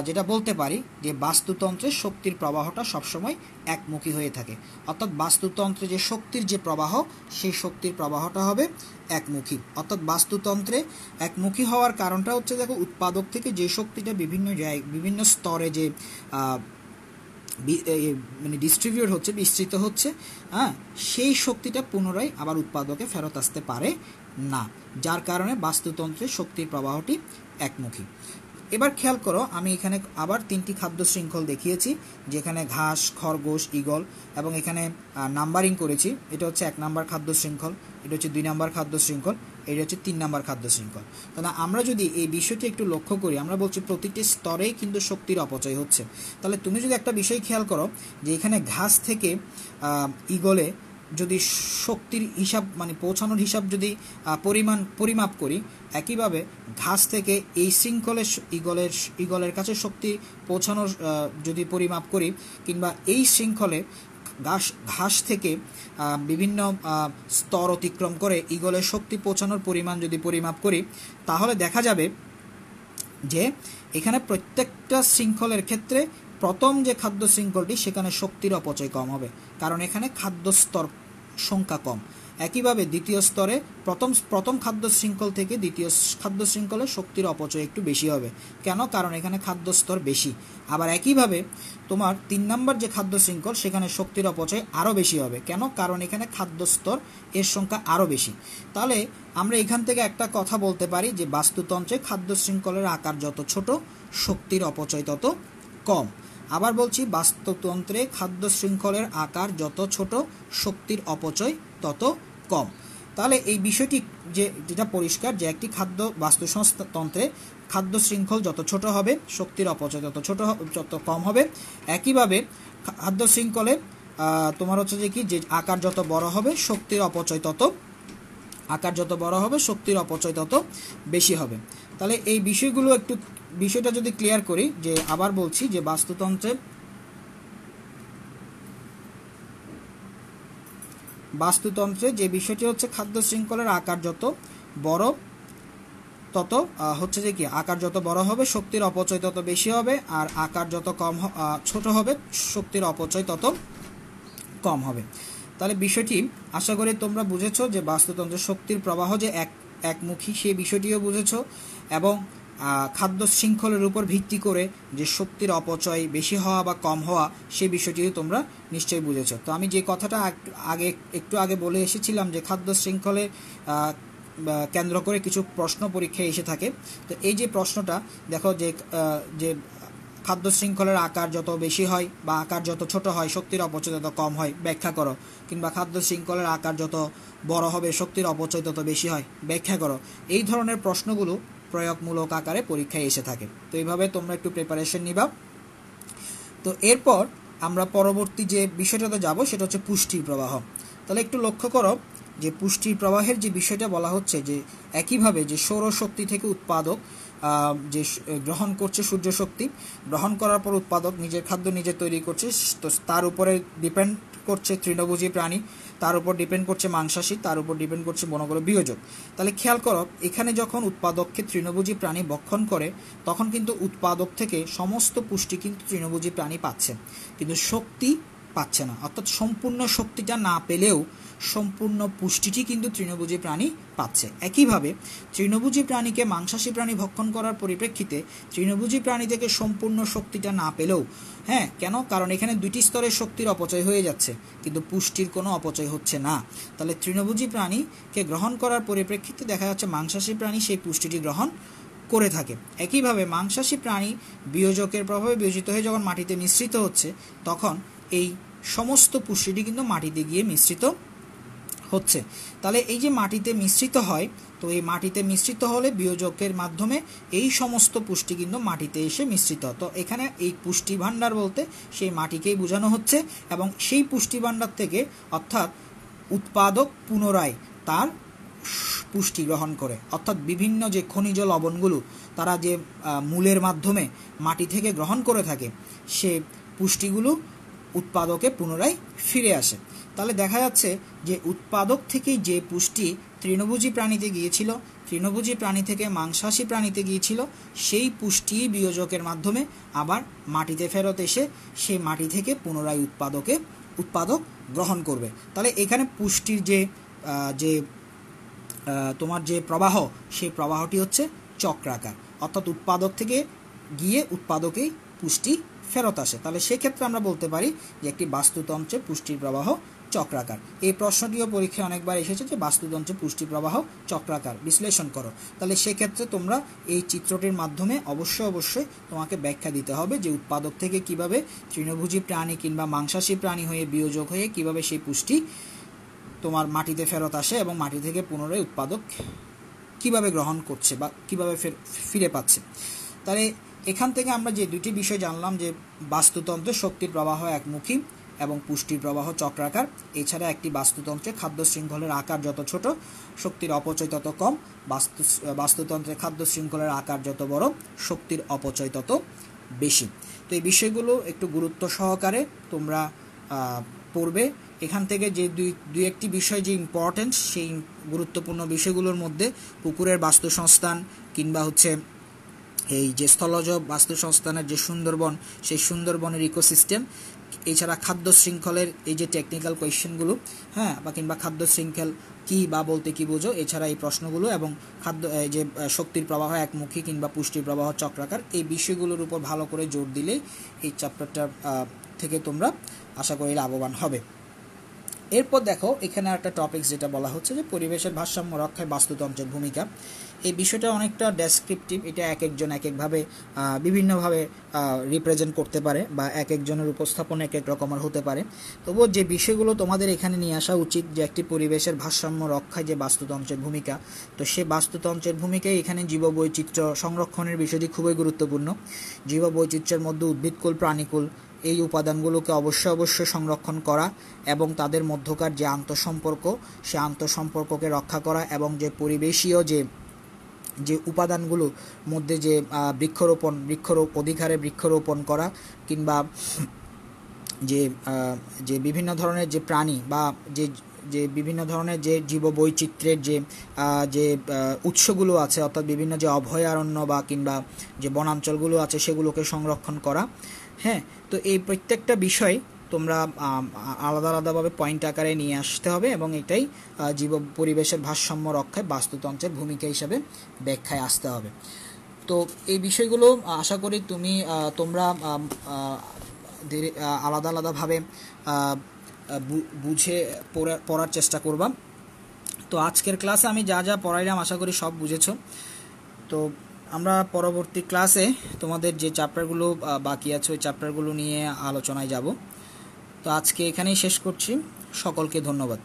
যেটা বলতে পারি যে বাস্তুতন্ত্রে শক্তির প্রবাহটা সবসময় একমুখী হয়ে থাকে। অর্থাৎ বাস্তুতন্ত্রে যে শক্তির যে প্রবাহ, সেই শক্তির প্রবাহটা হবে একমুখী। অর্থাৎ বাস্তুতন্ত্রে একমুখী হওয়ার কারণটা হচ্ছে দেখো, উৎপাদক থেকে যে শক্তিটা বিভিন্ন জায়গায় বিভিন্ন স্তরে যে মানে ডিস্ট্রিবিউট হচ্ছে, বিস্তৃত হচ্ছে হ্যাঁ? সেই শক্তিটা পুনরায় আবার উৎপাদকে ফেরত আসতে পারে না, যার কারণে বাস্তুতন্ত্রের শক্তির প্রবাহটি একমুখী। এবার খেয়াল করো, আমি এখানে আবার তিনটি খাদ্য শৃঙ্খল দেখিয়েছি, যেখানে ঘাস, খরগোশ ইগল এবং এখানে নাম্বারিং করেছি। এটা হচ্ছে এক নাম্বার খাদ্য শৃঙ্খল, এটা হচ্ছে দুই নাম্বার খাদ্য শৃঙ্খল। এটা হচ্ছে তিন নাম্বার খাদ্য শৃঙ্খল। তাহলে আমরা যদি এই বিষয়টি একটু লক্ষ্য করি, আমরা বলছি প্রতিটি স্তরেই কিন্তু শক্তির অপচয় হচ্ছে। তাহলে তুমি যদি একটা বিষয় খেয়াল করো, যে এখানে ঘাস থেকে ইগলে যদি শক্তির হিসাব মানে পৌঁছানোর হিসাব যদি পরিমাণ, পরিমাপ করি, একইভাবে ঘাস থেকে এই শৃঙ্খলের ইগলের ইগলের কাছে শক্তি পৌঁছানোর যদি পরিমাপ করি, কিংবা এই শৃঙ্খলে ঘাস ঘাস থেকে বিভিন্ন স্তর অতিক্রম করে ইগলের শক্তি পৌঁছানোর পরিমাণ যদি পরিমাপ করি, তাহলে দেখা যাবে যে এখানে প্রত্যেকটা শৃঙ্খলের ক্ষেত্রে প্রথম যে খাদ্য শৃঙ্খলটি, সেখানে শক্তির অপচয় কম হবে। কারণ এখানে খাদ্য স্তর সংখ্যা কম। একইভাবে দ্বিতীয় স্তরে প্রথম প্রথম খাদ্য শৃঙ্খল থেকে দ্বিতীয় খাদ্য শৃঙ্খলে শক্তির অপচয় একটু বেশি হবে। কেন? কারণ এখানে খাদ্য স্তর বেশি। আবার একইভাবে তোমার তিন নম্বর যে খাদ্য শৃঙ্খল, সেখানে শক্তির অপচয় আরও বেশি হবে। কেন? কারণ এখানে খাদ্য স্তর এর সংখ্যা আরও বেশি। তাহলে আমরা এখান থেকে একটা কথা বলতে পারি যে বাস্তুতন্ত্রে খাদ্য শৃঙ্খলের আকার যত ছোট, শক্তির অপচয় তত কম। আবার বলছি বাস্তুতন্ত্রে খাদ্য শৃঙ্খলের আকার যত ছোট, শক্তির অপচয় তত কম। তাহলে এই বিষয়টি যে, যেটা পরিষ্কার যে, একটি খাদ্য বাস্তুতন্ত্রে খাদ্য শৃঙ্খল যত ছোট হবে, শক্তির অপচয় তত ছোট যত কম হবে, একইভাবে খাদ্য শৃঙ্খলে তোমার হচ্ছে যে কি, যে আকার যত বড় হবে, শক্তির অপচয় তত, আকার যত বড় হবে, শক্তির অপচয় তত বেশি হবে। তাহলে এই বিষয়গুলো একটু, বিষয়টা যদি ক্লিয়ার করি, যে আবার বলছি যে বাস্তুতন্ত্রের বাস্তুতন্ত্রে যে বিষয়টি হচ্ছে খাদ্য শৃঙ্খলের আকার যত বড়, তত হচ্ছে যে কি, আকার যত বড় হবে, শক্তির অপচয় তত বেশি হবে, আর আকার যত কম ছোট হবে, শক্তির অপচয় তত কম হবে। তাহলে বিষয়টি, আশা করি তোমরা বুঝেছ যে বাস্তুতন্ত্রের শক্তির প্রবাহ যে এক, একমুখী, সেই বিষয়টিও বুঝেছ, এবং খাদ্য শৃঙ্খলের উপর ভিত্তি করে যে শক্তির অপচয় বেশি হওয়া বা কম হওয়া সেই বিষয়টিও তোমরা নিশ্চয়ই বুঝেছ। তো আমি যে কথাটা আগে একটু আগে বলে এসেছিলাম যে খাদ্য শৃঙ্খলে কেন্দ্র করে কিছু প্রশ্ন পরীক্ষায় এসে থাকে, তো এই যে প্রশ্নটা, দেখো যে যে খাদ্য শৃঙ্খলের আকার যত বেশি হয় বা আকার যত ছোট হয়, শক্তির অপচয় তত কম হয়, ব্যাখ্যা করো। কিংবা খাদ্য শৃঙ্খলের আকার যত বড় হবে, শক্তির অপচয় তত বেশি হয়, ব্যাখ্যা করো। এই ধরনের প্রশ্নগুলো প্রয়োগমূলক আকারে পরীক্ষায় এসে থাকে। তো এইভাবে তোমরা একটু প্রিপারেশন নিবা। তো এরপর আমরা পরবর্তী যে বিষয়টাতে যাব, সেটা হচ্ছে পুষ্টির প্রবাহ। তাহলে একটু লক্ষ্য করো যে পুষ্টির প্রবাহের যে বিষয়টা বলা হচ্ছে যে একইভাবে যে সৌরশক্তি থেকে উৎপাদক যে গ্রহণ করছে সূর্য শক্তি গ্রহণ করার পর উৎপাদক নিজের খাদ্য নিজে তৈরি করছে, তো তার উপরে ডিপেন্ড করছে তৃণভোজী প্রাণী, তার উপর ডিপেন্ড করছে মাংসাশী, তার উপর ডিপেন্ড করছে বনগল বিয়োজক তাহলে খেয়াল করো, এখানে যখন উৎপাদককে তৃণভোজী প্রাণী বক্ষণ করে, তখন কিন্তু উৎপাদক থেকে সমস্ত পুষ্টি কিন্তু তৃণভোজী প্রাণী পাচ্ছে। কিন্তু শক্তি পাচ্ছে না। অর্থাৎ সম্পূর্ণ শক্তিটা না পেলেও সম্পূর্ণ পুষ্টিটি কিন্তু তৃণভোজী প্রাণী পাচ্ছে। একইভাবে তৃণভোজী প্রাণীকে মাংসাশী প্রাণী ভক্ষণ করার পরিপ্রেক্ষিতে তৃণভোজী প্রাণী থেকে সম্পূর্ণ শক্তিটা না পেলেও হ্যাঁ কেন? কারণ এখানে দুইটি স্তরের শক্তির অপচয় হয়ে যাচ্ছে, কিন্তু পুষ্টির কোনো অপচয় হচ্ছে না। তাহলে তৃণভোজী প্রাণীকে গ্রহণ করার পরিপ্রেক্ষিতে দেখা যাচ্ছে মাংসাশী প্রাণী সেই পুষ্টিটি গ্রহণ করে থাকে। একইভাবে মাংসাশী প্রাণী বিয়োজকের প্রভাবে বিয়োজিত হয়ে যখন মাটিতে মিশ্রিত হচ্ছে, তখন এই সমস্ত পুষ্টিটি কিন্তু মাটিতে গিয়ে মিশ্রিত হচ্ছে। তাহলে এই যে মাটিতে মিশ্রিত হয়, তো এই মাটিতে মিশ্রিত হলে বিয়োজকের মাধ্যমে এই সমস্ত পুষ্টি কিন্তু মাটিতে এসে মিশ্রিত। তো এখানে এই পুষ্টি ভাণ্ডার বলতে সেই মাটিকেই বোঝানো হচ্ছে এবং সেই পুষ্টি ভাণ্ডার থেকে অর্থাৎ উৎপাদক পুনরায় তার পুষ্টি গ্রহণ করে। অর্থাৎ বিভিন্ন যে খনিজ লবণগুলো তারা যে মূলের মাধ্যমে মাটি থেকে গ্রহণ করে থাকে, সে পুষ্টিগুলো উৎপাদকে পুনরায় ফিরে আসে। তাহলে দেখা যাচ্ছে যে উৎপাদক থেকেই যে পুষ্টি তৃণভোজী প্রাণীতে গিয়েছিল, তৃণভোজী প্রাণী থেকে মাংসাশী প্রাণীতে গিয়েছিল, সেই পুষ্টি বিয়োজকের মাধ্যমে আবার মাটিতে ফেরত এসে সেই মাটি থেকে পুনরায় উৎপাদকে, উৎপাদক গ্রহণ করবে। তাহলে এখানে পুষ্টির যে যে তোমার যে প্রবাহ, সেই প্রবাহটি হচ্ছে চক্রাকার। অর্থাৎ উৎপাদক থেকে গিয়ে উৎপাদকেই পুষ্টি ফেরত আসে। তাহলে সেক্ষেত্রে আমরা বলতে পারি যে একটি বাস্তুতন্ত্রে পুষ্টির প্রবাহ চক্রাকার। এই প্রশ্নটিও পরীক্ষায় অনেকবার এসেছে যে বাস্তুতন্ত্রে পুষ্টি প্রবাহ চক্রাকার। বিশ্লেষণ করো। তাহলে সেক্ষেত্রে তোমরা এই চিত্রটির মাধ্যমে অবশ্যই অবশ্যই তোমাকে ব্যাখ্যা দিতে হবে যে উৎপাদক থেকে কীভাবে তৃণভোজী প্রাণী কিংবা মাংসাশী প্রাণী হয়ে বিয়োজক হয়ে কীভাবে সেই পুষ্টি তোমার মাটিতে ফেরত আসে এবং মাটি থেকে পুনরায় উৎপাদক কীভাবে গ্রহণ করছে বা কীভাবে ফিরে পাচ্ছে। তাহলে এখান থেকে আমরা যে দুটি বিষয় জানলাম যে বাস্তুতন্ত্রে শক্তির প্রবাহ একমুখী এবং পুষ্টির প্রবাহ চক্রাকার। এছাড়া একটি বাস্তুতন্ত্রে খাদ্য শৃঙ্খলের আকার যত ছোট, শক্তির অপচয় তত কম। বাস্তু, বাস্তুতন্ত্রে খাদ্য শৃঙ্খলের আকার যত বড়, শক্তির অপচয় তত বেশি। তো এই বিষয়গুলো একটু গুরুত্ব সহকারে তোমরা পড়বে। এখান থেকে যে দুই দুই একটি বিষয় যে ইম্পর্টেন্ট সেই গুরুত্বপূর্ণ বিষয়গুলোর মধ্যে পুকুরের বাস্তু সংস্থান কিংবা হচ্ছে এই যে স্থলজ বাস্তু সংস্থানের যে সুন্দরবন, সেই সুন্দরবনের ইকোসিস্টেম এছাড়া খাদ্য শৃঙ্খলের এই যে টেকনিক্যাল কোয়েশ্চেনগুলো হ্যাঁ বা কিংবা খাদ্য শৃঙ্খল কি বা বলতে কি বোঝো, এছাড়া এই প্রশ্নগুলো এবং খাদ্য, এই যে শক্তির প্রবাহ একমুখী কিংবা পুষ্টির প্রবাহ চক্রাকার, এই বিষয়গুলোর উপর ভালো করে জোর দিলে এই চ্যাপ্টারটা থেকে তোমরা আশা করি লাভবান হবে। এরপর দেখো, এখানে একটা টপিক যেটা বলা হচ্ছে যে পরিবেশের ভারসাম্য রক্ষায় বাস্তুতন্ত্রের ভূমিকা। এই বিষয়টা অনেকটা ডেসক্রিপটিভ এটা এক একজন এক একভাবে বিভিন্নভাবে রিপ্রেজেন্ট করতে পারে বা এক একজনের উপস্থাপন এক এক রকমের হতে পারে। তবুও যে বিষয়গুলো তোমাদের এখানে নিয়ে আসা উচিত যে একটি পরিবেশের ভারসাম্য রক্ষায় যে বাস্তুতন্ত্রের ভূমিকা, তো সে বাস্তুতন্ত্রের ভূমিকায় এখানে জীববৈচিত্র্য সংরক্ষণের বিষয়টি খুবই গুরুত্বপূর্ণ। জীববৈচিত্র্যের মধ্যে উদ্ভিদকুল, প্রাণীকুল এই উপাদানগুলোকে অবশ্যই অবশ্যই সংরক্ষণ করা এবং তাদের মধ্যকার যে আন্তঃসম্পর্ক, সে আন্তঃসম্পর্ককে রক্ষা করা এবং যে পরিবেশীয় যে যে উপাদানগুলো মধ্যে যে বৃক্ষরোপণ বৃক্ষরোপ অধিকারে বৃক্ষরোপণ করা কিংবা যে যে বিভিন্ন ধরনের যে প্রাণী বা যে যে বিভিন্ন ধরনের যে জীববৈচিত্র্যের যে যে উৎসগুলো আছে, অর্থাৎ বিভিন্ন যে অভয়ারণ্য বা কিংবা যে বনাঞ্চলগুলো আছে, সেগুলোকে সংরক্ষণ করা। হ্যাঁ তো এই প্রত্যেকটা বিষয় তোমরা আলাদা আলাদাভাবে পয়েন্ট আকারে নিয়ে আসতে হবে এবং এটাই জীব পরিবেশের ভারসাম্য রক্ষায় বাস্তুতন্ত্রের ভূমিকা হিসাবে ব্যাখ্যায় আসতে হবে। তো এই বিষয়গুলো আশা করি তুমি তোমরা আলাদা আলাদাভাবে বুঝে পড়া, পড়ার চেষ্টা করবা। তো আজকের ক্লাসে আমি যা যা পড়াইলাম, আশা করি সব বুঝেছ। তো আমরা পরবর্তী ক্লাসে তোমাদের যে চ্যাপ্টারগুলো বাকি আছে ওই চ্যাপ্টারগুলো নিয়ে আলোচনায় যাব। তো আজকে এখানেই শেষ করছি। সকলকে ধন্যবাদ।